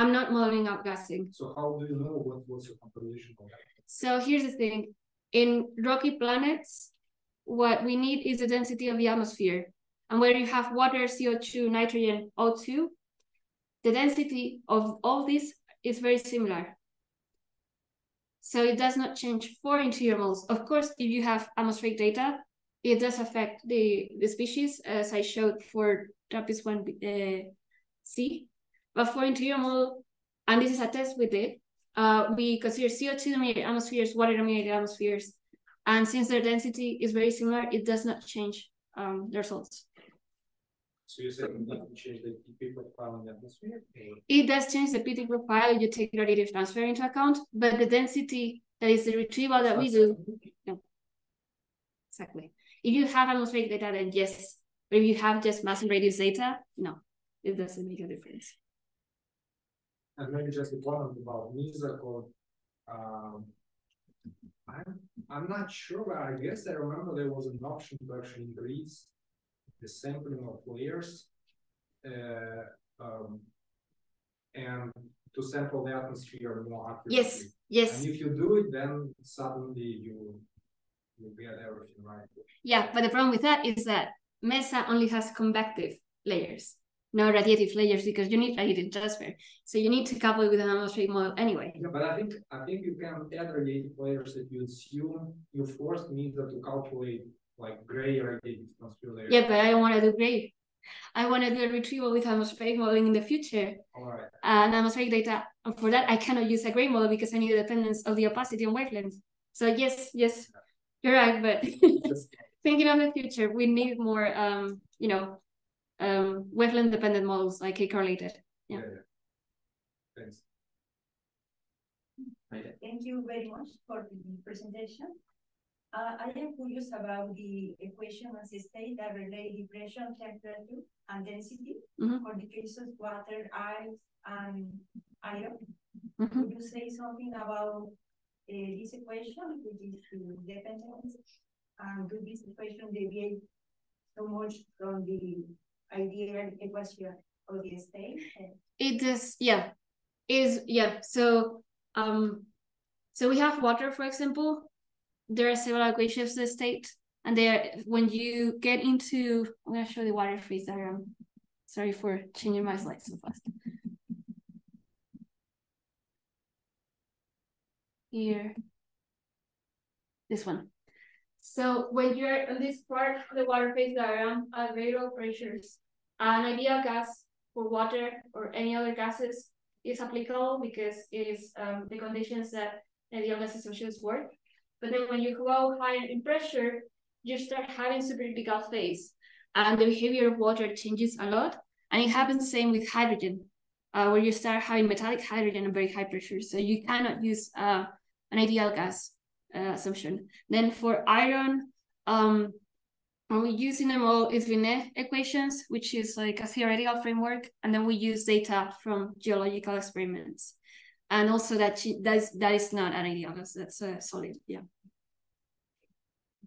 I'm not modeling outgassing. So how do you know what, what's your composition? So here's the thing. In rocky planets, what we need is the density of the atmosphere. And where you have water, CO2, nitrogen, O2, the density of all this is very similar. So it does not change for interior models. Of course, if you have atmospheric data, it does affect the, the species, as I showed for TRAPPIST 1C. But for interior model, and this is a test we did, uh, we consider CO2 dominated atmospheres, water dominated atmospheres. And since their density is very similar, it does not change um, the results. So you're saying that you change the TP profile in the atmosphere? It does change the PT profile, if you take radiative transfer into account, but the density that is the retrieval that we do, exactly. If you have atmospheric data, then yes. But if you have just mass and radius data, no, it doesn't make a difference. And maybe just a comment about code. Um. I'm, I'm not sure, but I guess I remember there was an option to actually increase the sampling of layers. Uh, um. And to sample the atmosphere more accurately. Yes, yes, And if you do it, then suddenly you, you get everything right. yeah, but the problem with that is that MESA only has convective layers, no radiative layers, because you need radiative transfer. So you need to couple it with an atmospheric model anyway. Yeah, but I think, I think you can add radiative layers if you assume you force MESA to calculate like gray radiative transfer layers. Yeah, but I don't want to do gray. I want to do a retrieval with atmospheric modeling in the future. Alright, And atmospheric data, and for that, I cannot use a gray model because I need the dependence of the opacity and wavelength. So yes, yes, you're right, but thinking of the future, we need more, um, you know, um, wavelength dependent models like K-correlated. yeah, Yeah. yeah. Thanks. Thank you very much for the presentation. Uh, I am curious about the equation as state that relate the pressure, temperature, and density Mhm. for the cases water, ice, and iron. Mhm. Could you say something about uh, this equation, which is the dependence? And do this equation deviate so much from the ideal equation of the state? Uh, It does, yeah, is, yeah, so, um, so we have water, for example. There are several equations of the state, and they are, when you get into, I'm gonna show the water phase diagram. Sorry for changing my slides so fast. Here. This one. So when you're on this part of the water phase diagram at very low pressures, an ideal gas for water or any other gases is applicable because it is um, the conditions that ideal gas solutions work. But then when you go higher in pressure, you start having supercritical phase and the behavior of water changes a lot. And it happens the same with hydrogen, uh, where you start having metallic hydrogen at very high pressure. So you cannot use uh, an ideal gas uh, assumption. Then for iron, um, we use in Vinet equations, which is like a theoretical framework, and then we use data from geological experiments. And also that she, that is that is not an ideal, that's a solid, yeah.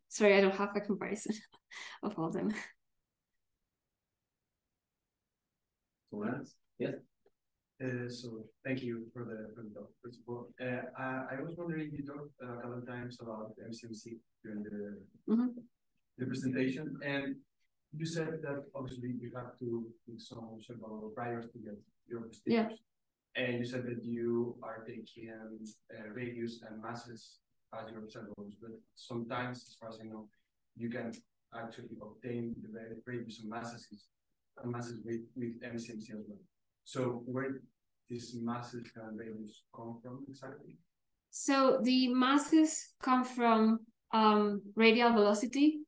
Sorry, I don't have a comparison of all them. Someone else? Yes. Uh, so thank you for the, for the talk, first of all. Uh, I, I was wondering, you talked a couple of times about MCMC during the, mm -hmm. the presentation, and you said that obviously you have to do some several priors to get your stickers. Yeah. And you said that you are taking uh, radius and masses as your observables, but sometimes, as far as I know, you can actually obtain the radius and masses, and masses with, with MCMC as well. So where these masses and values come from exactly? So the masses come from um, radial velocity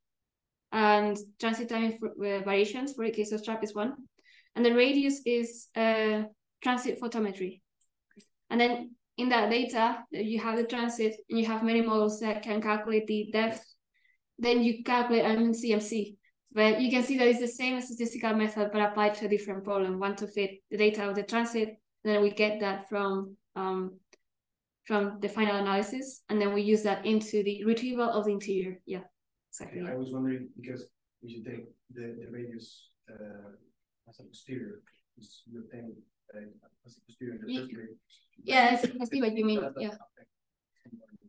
and transit time uh, variations for the case of TRAPPIST-1. And the radius is uh, transit photometry. And then in that data, you have the transit and you have many models that can calculate the depth. Then you calculate I mean CMC. But you can see that it's the same statistical method, but applied to a different problem. One to fit the data of the transit, and then we get that from um, from the final analysis, and then we use that into the retrieval of the interior. Yeah, exactly. I was wondering because we should take the, the radius uh, as a posterior, you obtain uh, as a posterior the first radius. Yeah, I see what you mean. Yeah.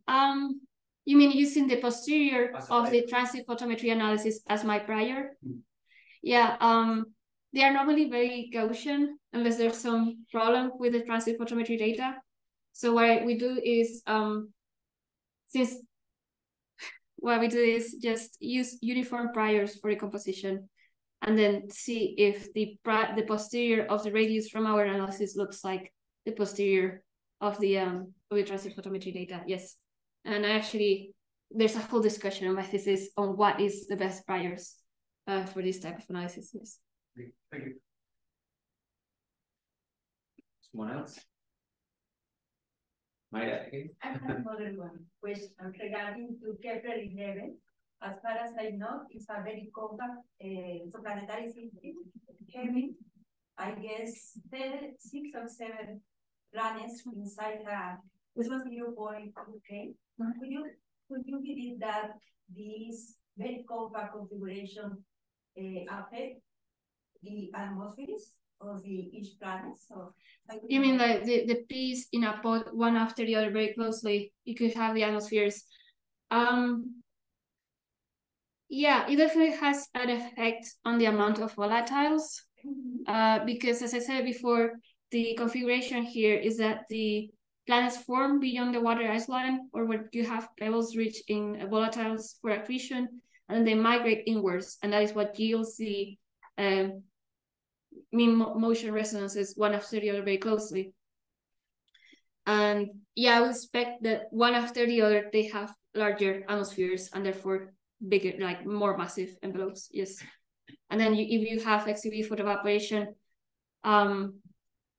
Um, you mean using the posterior of the transit photometry analysis as my prior? Mm. Yeah, um, they are normally very Gaussian unless there's some problem with the transit photometry data. So what we do is, um, since what we do is just use uniform priors for the composition and then see if the the posterior of the radius from our analysis looks like the posterior of the um of the transit photometry data. Yes. And I actually, there's a whole discussion in my thesis on what is the best priors uh, for this type of analysis. Yes. Thank you. Someone else? Maya, again? I have another one question regarding to Kepler 11. As far as I know, it's a very compact uh, planetary system, heavy. I guess there six or seven planets inside a this was your point, okay? Uh-huh. Could you could you believe that this very compact configuration uh, affect the atmospheres of the each planet? So you mean like the, the piece in a pod one after the other very closely, you could have the atmospheres. Um yeah, it definitely has an effect on the amount of volatiles. Mm-hmm. Uh, because as I said before, the configuration here is that the planets form beyond the water ice line or where you have pebbles rich in volatiles for accretion, and then they migrate inwards, and that is what yields the um, mean motion resonances one after the other very closely. And yeah, I would expect that one after the other, they have larger atmospheres and therefore bigger, like more massive envelopes. Yes. And then you, if you have XUV photoevaporation, um,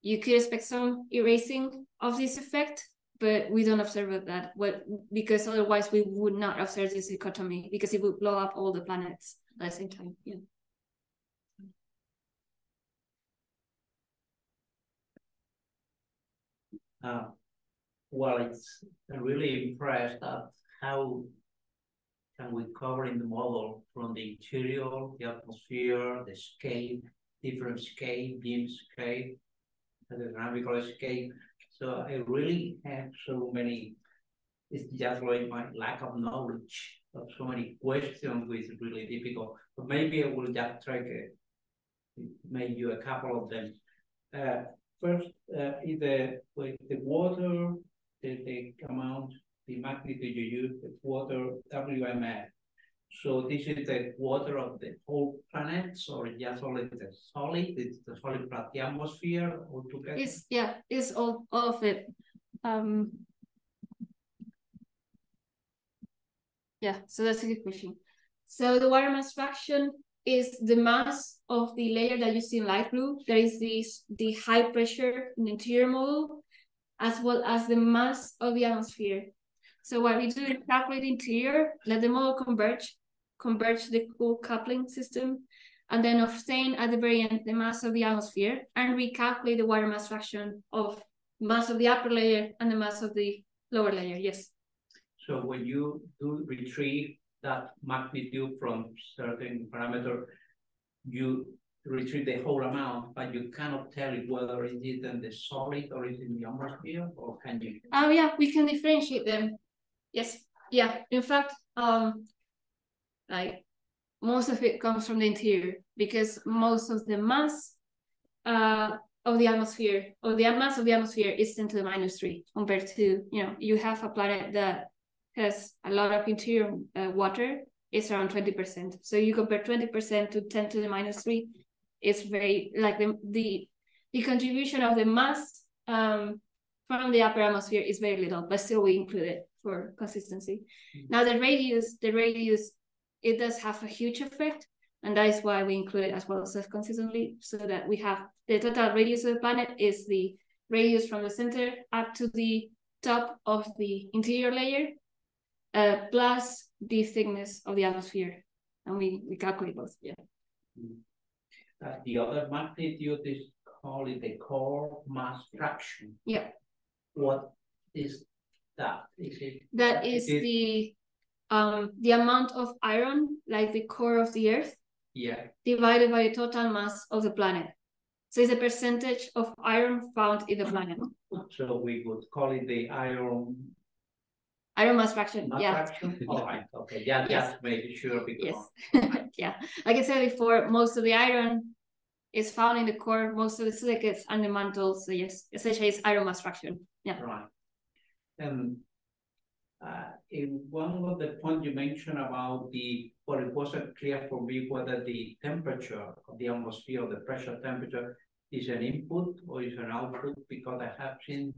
you could expect some erasing of this effect, but we don't observe that what because otherwise we would not observe this dichotomy because it would blow up all the planets at the same time. Yeah. Uh, well, it's really impressed at how can we cover in the model from the interior, the atmosphere, the scale, different scale, beam scale, the dynamical scale. So I really have so many, it's just like my lack of knowledge of so many questions which is really difficult. But maybe I will just try to make you a couple of them. Uh, first, uh, is the, with the water, the, the amount, the magnitude you use, the water WMF. So this is the water of the whole planet, or just only the solid, it's the solid plus the atmosphere altogether? It's yeah, it's all, all of it. Um yeah, so that's a good question. So the water mass fraction is the mass of the layer that you see in light blue. There is this the high pressure in the interior model, as well as the mass of the atmosphere. So what we do is calculate the interior, let the model converge, converge the cool coupling system, and then obtain at the very end the mass of the atmosphere and recalculate the water mass fraction of mass of the upper layer and the mass of the lower layer. Yes. So when you do retrieve that magnitude from certain parameter, you retrieve the whole amount, but you cannot tell it whether it is in the solid or is in the atmosphere, or can you? Oh yeah, we can differentiate them. Yes. Yeah. In fact, um, like most of it comes from the interior because most of the mass uh of the atmosphere or the mass of the atmosphere is into the minus three compared to you know you have a planet that has a lot of interior uh, water it's around 20% so you compare 20% to 10 to the minus three it's very like the the, the contribution of the mass um from the upper atmosphere is very little but still we include it for consistency mm-hmm. now the radius the radius it does have a huge effect and that is why we include it as well self-consistently so that we have the total radius of the planet is the radius from the center up to the top of the interior layer uh, plus the thickness of the atmosphere and we, we calculate both yeah uh, the other magnitude is called the core mass fraction yeah what is that is it that is, is the um the amount of iron like the core of the earth yeah. Divided by the total mass of the planet. So it's a percentage of iron found in the planet. So we would call it the iron. Iron mass fraction. Mass yeah. Fraction? All right. Okay. Yeah. Yes. Just making sure. Because yes. yeah. Like I said before, most of the iron is found in the core, most of the silicates and the mantle. So yes, essentially it's iron mass fraction. Yeah. Right. And uh, in one of the points you mentioned about the, well, it wasn't clear for me whether the temperature of the atmosphere, the pressure temperature, is an input or is an output because I have seen,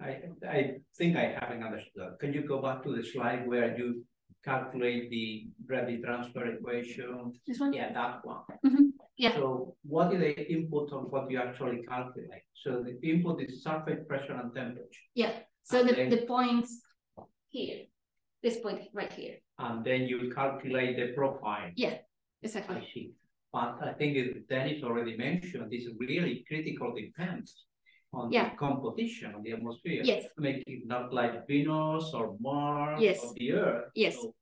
I, I think I haven't understood. Can you go back to the slide where you calculate the Brady transfer equation? This one? Yeah, that one. Mm -hmm. Yeah. So what is the input of what you actually calculate? So the input is surface pressure and temperature. Yeah. So the, then, the points here, this point right here. And then you calculate the profile. Yeah, exactly. I see. But I think Dennis already mentioned this really critical depends on yeah. the composition of the atmosphere. Yes. Make it not like Venus or Mars yes. or the Earth. Yes. So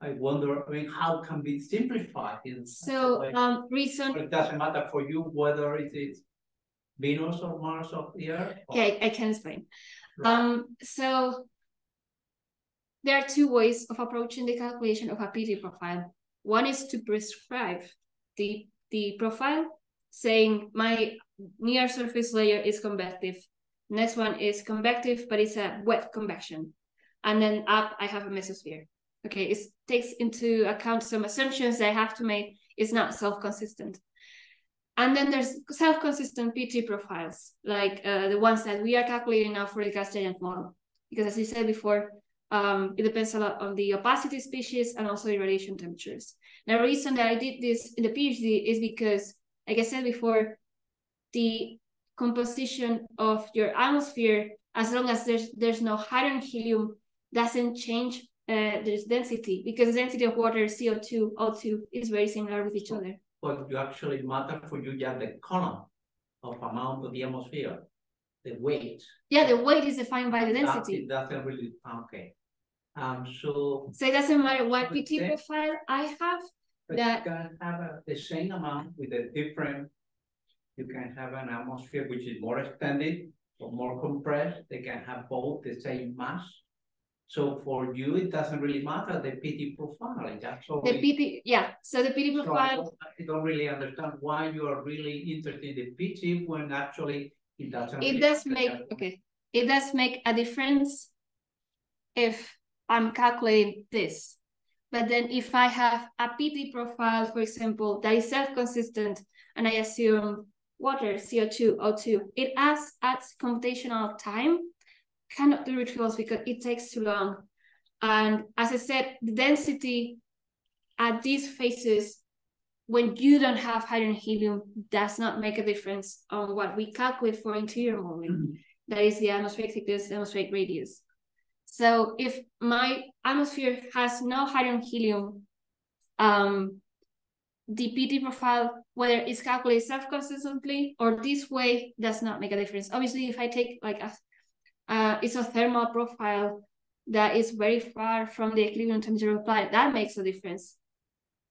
I wonder, I mean, how can be simplified? In so um, reason. It doesn't matter for you whether it is Venus or Mars or the Earth. Or... Yeah, I can explain. Right. Um, so there are two ways of approaching the calculation of a PT profile. One is to prescribe the, the profile, saying my near surface layer is convective. Next one is convective, but it's a wet convection. And then up, I have a mesosphere. Okay, it takes into account some assumptions I have to make. It's not self-consistent. And then there's self-consistent PT profiles, like uh, the ones that we are calculating now for the giant model. Because as I said before, um, it depends a lot on the opacity species and also the radiation temperatures. Now, the reason that I did this in the PhD is because, like I said before, the composition of your atmosphere, as long as there's there's no hydrogen helium, doesn't change uh, this density because the density of water, CO2, O2 is very similar with each other. But you actually matter for you just the column of amount of the atmosphere, the weight. Yeah, the weight is defined by the density. That, doesn't really okay. Um, so. So it doesn't matter what PT profile I have. But that you can have a, the same amount with a different. You can have an atmosphere which is more extended or more compressed. They can have both the same mass. So for you, it doesn't really matter the PT profile. That's all. The PT, yeah. So the PT profile. So I don't really understand why you are really interested in the PT when actually it doesn't. It really does make okay. It does make a difference if I'm calculating this. But then if I have a PT profile, for example, that is self-consistent and I assume water, CO2, O2, it adds, adds computational time, cannot do retrievals because it takes too long. And as I said, the density at these phases, when you don't have hydrogen helium, does not make a difference on what we calculate for interior modeling. Mm -hmm. That is the atmospheric thickness, atmospheric radius. So if my atmosphere has no hydrogen helium um, the PT profile, whether it's calculated self-consistently or this way, does not make a difference. Obviously, if I take like a uh, isothermal profile that is very far from the equilibrium temperature of the planet, that makes a difference.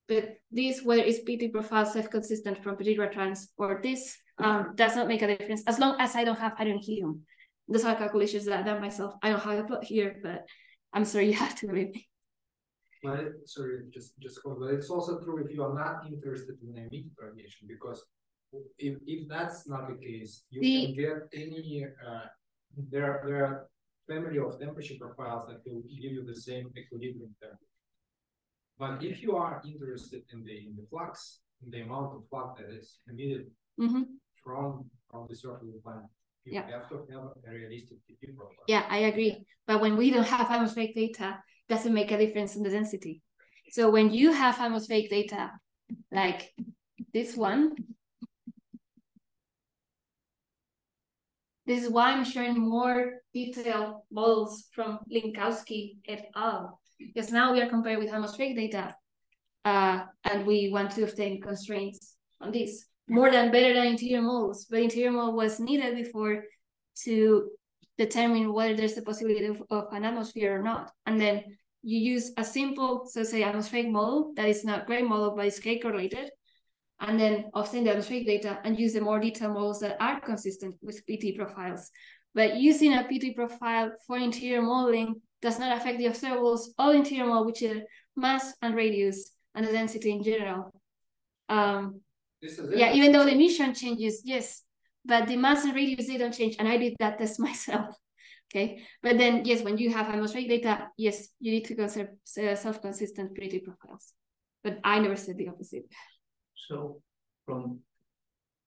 But this, whether it's PT profile self-consistent from petit trans or this, um, does not make a difference as long as I don't have hydrogen helium. Are calculations that I've done myself. I don't have a plot here, but I'm sorry you have to believe me. But sorry, just just but it's also true if you are not interested in emitted radiation because if if that's not the case, you the, can get any uh, there there are family of temperature profiles that will give you the same equilibrium temperature. But if you are interested in the in the flux, in the amount of flux that is emitted mm -hmm. from from the surface of the planet, you yeah. have to have a realistic profile. Yeah, I agree. But when we don't have atmospheric data, doesn't make a difference in the density. So when you have atmospheric data, like this one, this is why I'm sharing more detailed models from Lincowski et al because now we are comparing with atmospheric data uh, and we want to obtain constraints on this more than better than interior models but interior model was needed before to determine whether there's a possibility of, of an atmosphere or not and then you use a simple so say atmospheric model that is not great model but is K correlated and then obtain the atmospheric data and use the more detailed models that are consistent with PT profiles. But using a PT profile for interior modeling does not affect the observables or interior model, which is mass and radius and the density in general. Um, yeah, even though the mission changes, yes, but the mass and radius, they don't change. And I did that test myself. Okay, but then yes, when you have atmospheric data, yes, you need to consider uh, self-consistent PT profiles. But I never said the opposite. So from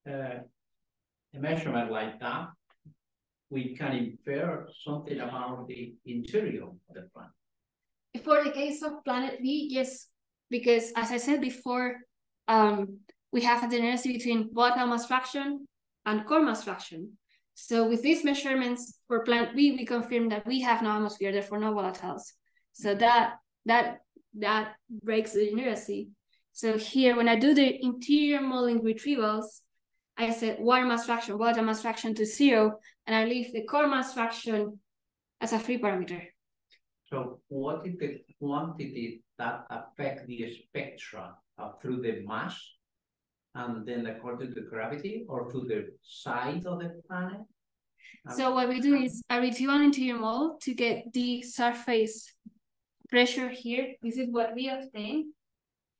uh, a measurement like that, we can infer something about the interior of the planet. For the case of planet B, yes, because as I said before, um, we have a degeneracy between volatile mass fraction and core mass fraction. So with these measurements for planet B, we confirm that we have no atmosphere, therefore no volatiles. So that that that breaks the degeneracy. So here, when I do the interior modeling retrievals, I said water mass fraction, water mass fraction to zero, and I leave the core mass fraction as a free parameter. So what is the quantity that affect the spectra through the mass and then according to gravity or to the size of the planet? So what we do um, is uh, I retrieve an interior model to get the surface pressure here. This is what we obtain.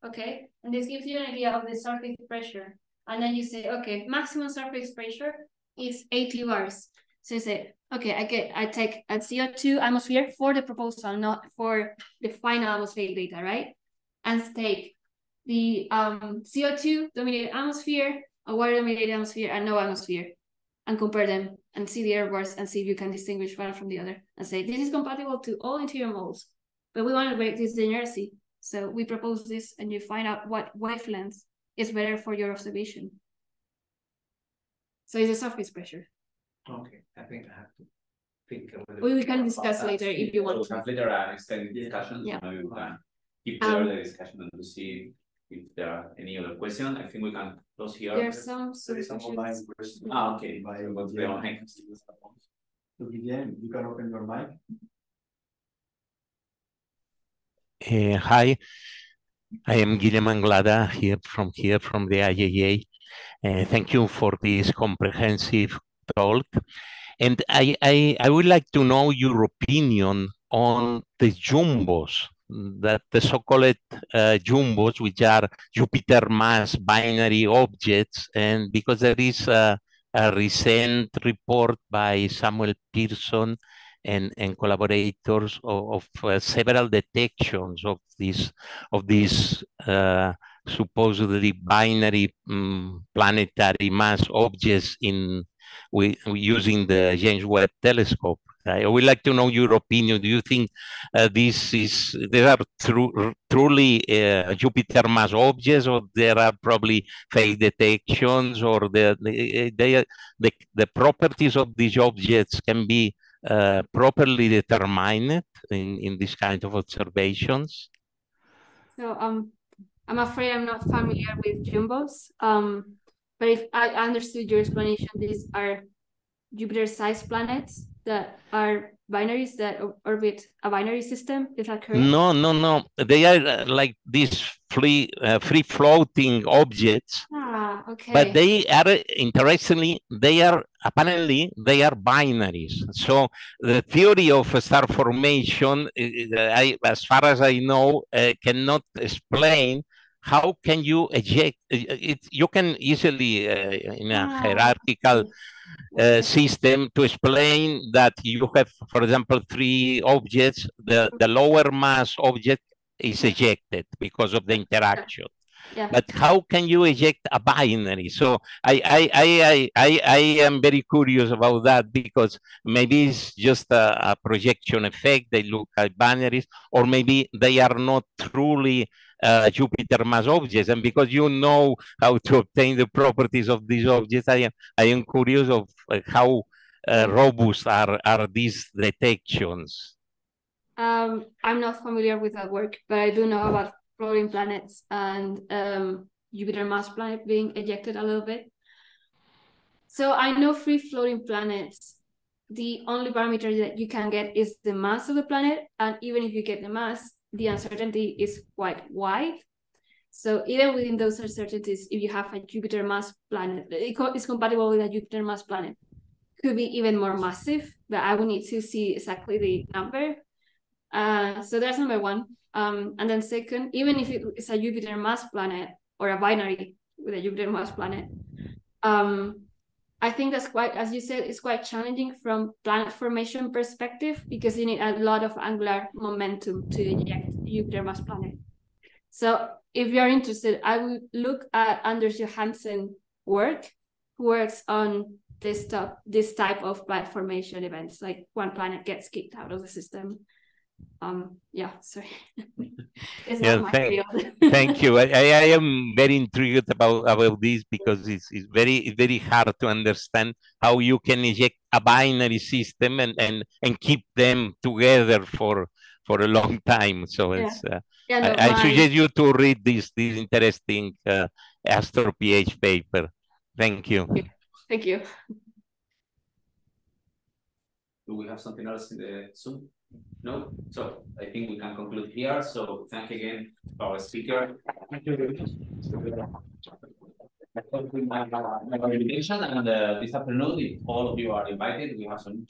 Okay, and this gives you an idea of the surface pressure. And then you say, okay, maximum surface pressure is 80 bars. So you say, okay, I get, I take a CO2 atmosphere for the proposal, not for the final atmospheric data, right? And take the um, CO2 dominated atmosphere, a water dominated atmosphere, and no atmosphere, and compare them and see the bars and see if you can distinguish one from the other and say, this is compatible to all interior modes, but we want to break this degeneracy. So we propose this and you find out what wavelength is better for your observation. So it's a surface pressure. Okay, I think I have to think a little. We, we can discuss later if you want. to. have later an extended discussion. Yeah. Maybe we can keep um, the discussion and to see if there are any other questions. I think we can close here. There are some. There is some online questions. Ah, okay. By, go to the online. So Guillaume, you can open your mic. Uh, hi, I am Guillermo Anglada here from here from the IAA. Uh, thank you for this comprehensive talk. And I, I, I would like to know your opinion on the jumbos, that the so-called uh, jumbos, which are Jupiter mass binary objects. And because there is a, a recent report by Samuel Pearson and, and collaborators of, of uh, several detections of these of these uh, supposedly binary um, planetary mass objects in we, using the James Webb Telescope. I would like to know your opinion. Do you think uh, this is there are true, truly uh, Jupiter mass objects, or there are probably fake detections, or the the, the the properties of these objects can be uh, properly determined in, in this kind of observations? So um, I'm afraid I'm not familiar with jumbos. Um, but if I understood your explanation, these are Jupiter-sized planets that are binaries that orbit a binary system. Is that correct? No, no, no. They are uh, like these free, uh, free floating objects. Ah, okay. But they are interestingly, they are apparently they are binaries. So the theory of star formation, I, as far as I know, uh, cannot explain how can you eject it you can easily uh, in a Ah. hierarchical uh, system to explain that you have for example three objects. The the lower mass object is ejected because of the interaction Yeah. but how can you eject a binary so I, I i i i, I am very curious about that because maybe it's just a, a projection effect they look at binaries or maybe they are not truly uh, Jupiter mass objects, and because you know how to obtain the properties of these objects, I am I am curious of uh, how uh, robust are are these detections. Um, I'm not familiar with that work, but I do know about floating planets and um, Jupiter mass planet being ejected a little bit. So I know free floating planets, the only parameter that you can get is the mass of the planet. And even if you get the mass, the uncertainty is quite wide. So even within those uncertainties, if you have a Jupiter mass planet, it co- is compatible with a Jupiter mass planet, could be even more massive, but I would need to see exactly the number. Uh, so that's number one. Um, and then second, even if it is a Jupiter mass planet or a binary with a Jupiter mass planet, um, I think that's quite, as you said, it's quite challenging from planet formation perspective because you need a lot of angular momentum to eject Jupiter mass planet. So if you're interested, I would look at Anders Johansen work, who works on this stuff, this type of planet formation events, like one planet gets kicked out of the system. Um, yeah, sorry. it's Yeah, not my thank- field. Thank you. I, I I am very intrigued about about this because it's, it's very very hard to understand how you can eject a binary system and and and keep them together for for a long time. So Yeah. it's uh, Yeah, no, I, I suggest you to read this this interesting uh, Astro PH paper. Thank you. Thank you. Do we have something else in the Zoom? No, so I think we can conclude here, so thank again our speaker. Thank you very much. I hope we have, invitation and uh, this afternoon, if all of you are invited, we have some